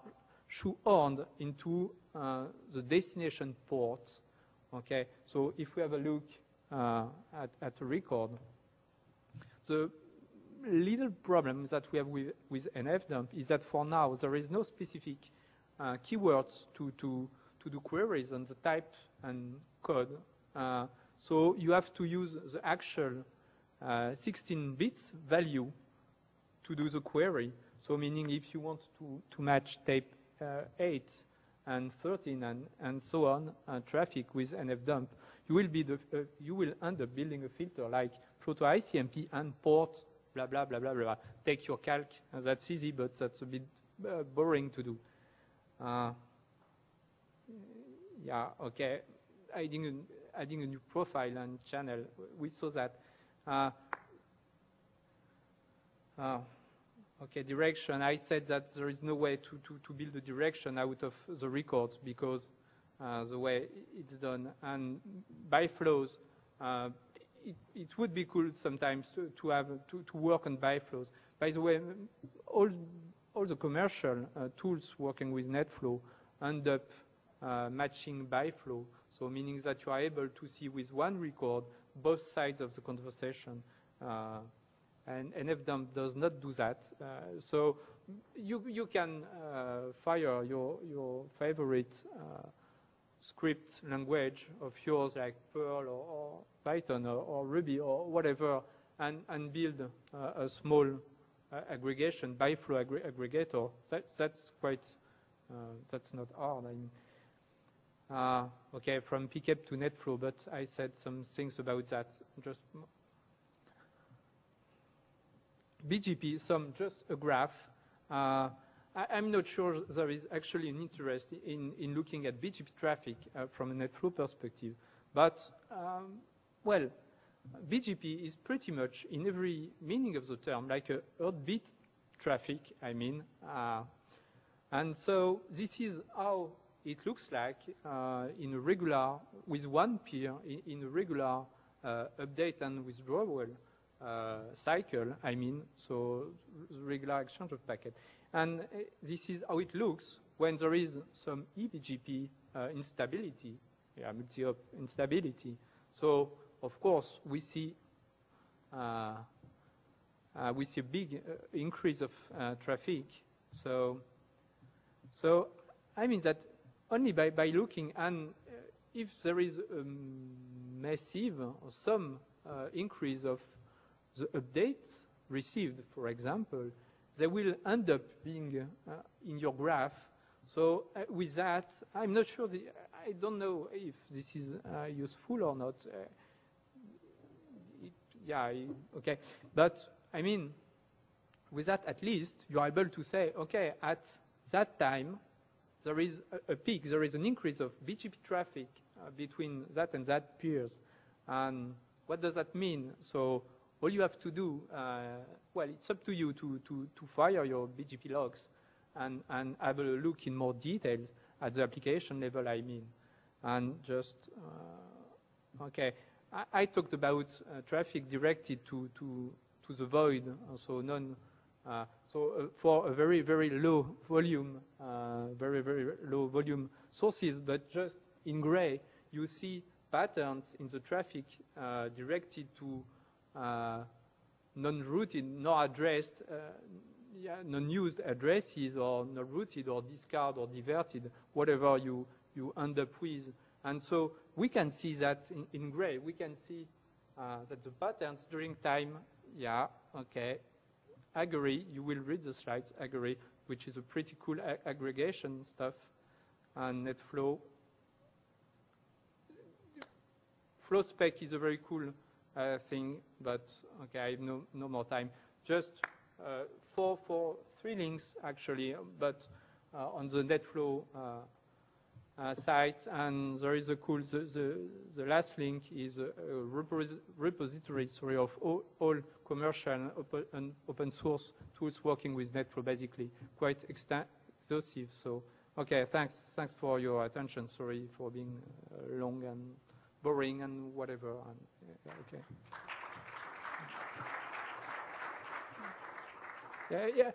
shoehorned into the destination port. Okay, so if we have a look uh, at, at record. The little problem that we have with, with NFDump is that for now there is no specific uh, keywords to, to, to do queries on the type and code. Uh, so you have to use the actual uh, 16 bits value to do the query. So meaning if you want to, to match tape uh, 8 and 13 and, and so on uh, traffic with NFDump, you will, be the, you will end up building a filter like proto-ICMP and port, blah, blah, blah, blah, blah. Take your calc, that's easy, but that's a bit uh, boring to do. Uh, yeah, okay, adding a, adding a new profile and channel, we saw that. Uh, uh, okay, direction. I said that there is no way to, to, to build a direction out of the records because uh, the way it's done. And biflows, uh, it, it would be cool sometimes to, to have to, to work on biflows. By the way, all all the commercial uh, tools working with NetFlow end up uh, matching biflow. So meaning that you are able to see with one record both sides of the conversation. Uh, and NFDump does not do that. Uh, so you, you can uh, fire your, your favorite uh, script language of yours like Perl or, or Python or, or, Ruby or whatever and, and build a small aggregation, biflow aggr aggregator. That, that's quite, that's not hard. I mean, uh, okay, from PCAP to NetFlow, but I said some things about that. Just BGP, some just a graph. Uh, I, am not sure there is actually an interest in, in looking at BGP traffic uh, from a NetFlow perspective. But, um, well, BGP is pretty much, in every meaning of the term, like a heartbeat traffic, I mean. Uh, and so this is how it looks like uh, in a regular, with one peer, in, in a regular uh, update and withdrawal uh, cycle, I mean, so regular exchange of packet. And uh, this is how it looks when there is some eBGP uh, instability, yeah, multi-hop instability. So, of course, we see uh, we see a big increase of traffic. So, so I mean that only by, by looking and if there is a massive or some uh, increase of the updates received, for example, they will end up being uh, in your graph. So uh, with that, I'm not sure, the, I don't know if this is uh, useful or not. Uh, it, yeah, okay. But I mean, with that at least, you're able to say, okay, at that time, there is a, peak, there is an increase of BGP traffic uh, between that and that peers. And what does that mean? So all you have to do, uh, well, it's up to you to, to, to fire your BGP logs and, and have a look in more detail at the application level, I mean. And just, uh, okay, I, I, talked about uh, traffic directed to, to, to the void, so non, uh, so uh, for a very, very low volume, uh, very, very low volume sources, but just in gray, you see patterns in the traffic directed to uh, non-routed, nor addressed, uh, yeah, non-used addresses or not routed or discard or diverted, whatever you, you end up with. And so we can see that in, in gray. We can see uh, that the patterns during time, yeah, okay, aguri. You will read the slides, aguri, which is a pretty cool aggregation stuff. And NetFlow. FlowSpec is a very cool uh, thing, but okay, I have no, no more time. Just uh, four, four, three links actually, but uh, on the NetFlow uh, site, and there is a cool, the, the, the last link is a, a repos repository sorry, of all, all commercial and open, and open, source tools working with NetFlow, basically, quite exhaustive. So, okay, thanks, thanks for your attention. Sorry for being uh, long and boring and whatever. And, okay. *laughs* Yeah, yeah.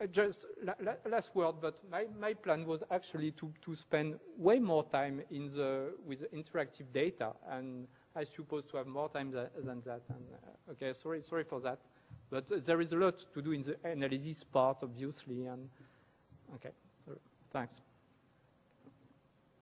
Uh, just la la last word, but my, my plan was actually to, to spend way more time in the, with the interactive data, and I suppose to have more time tha than that. And, uh, okay, sorry, sorry for that. But uh, there is a lot to do in the analysis part, obviously, and okay, so thanks.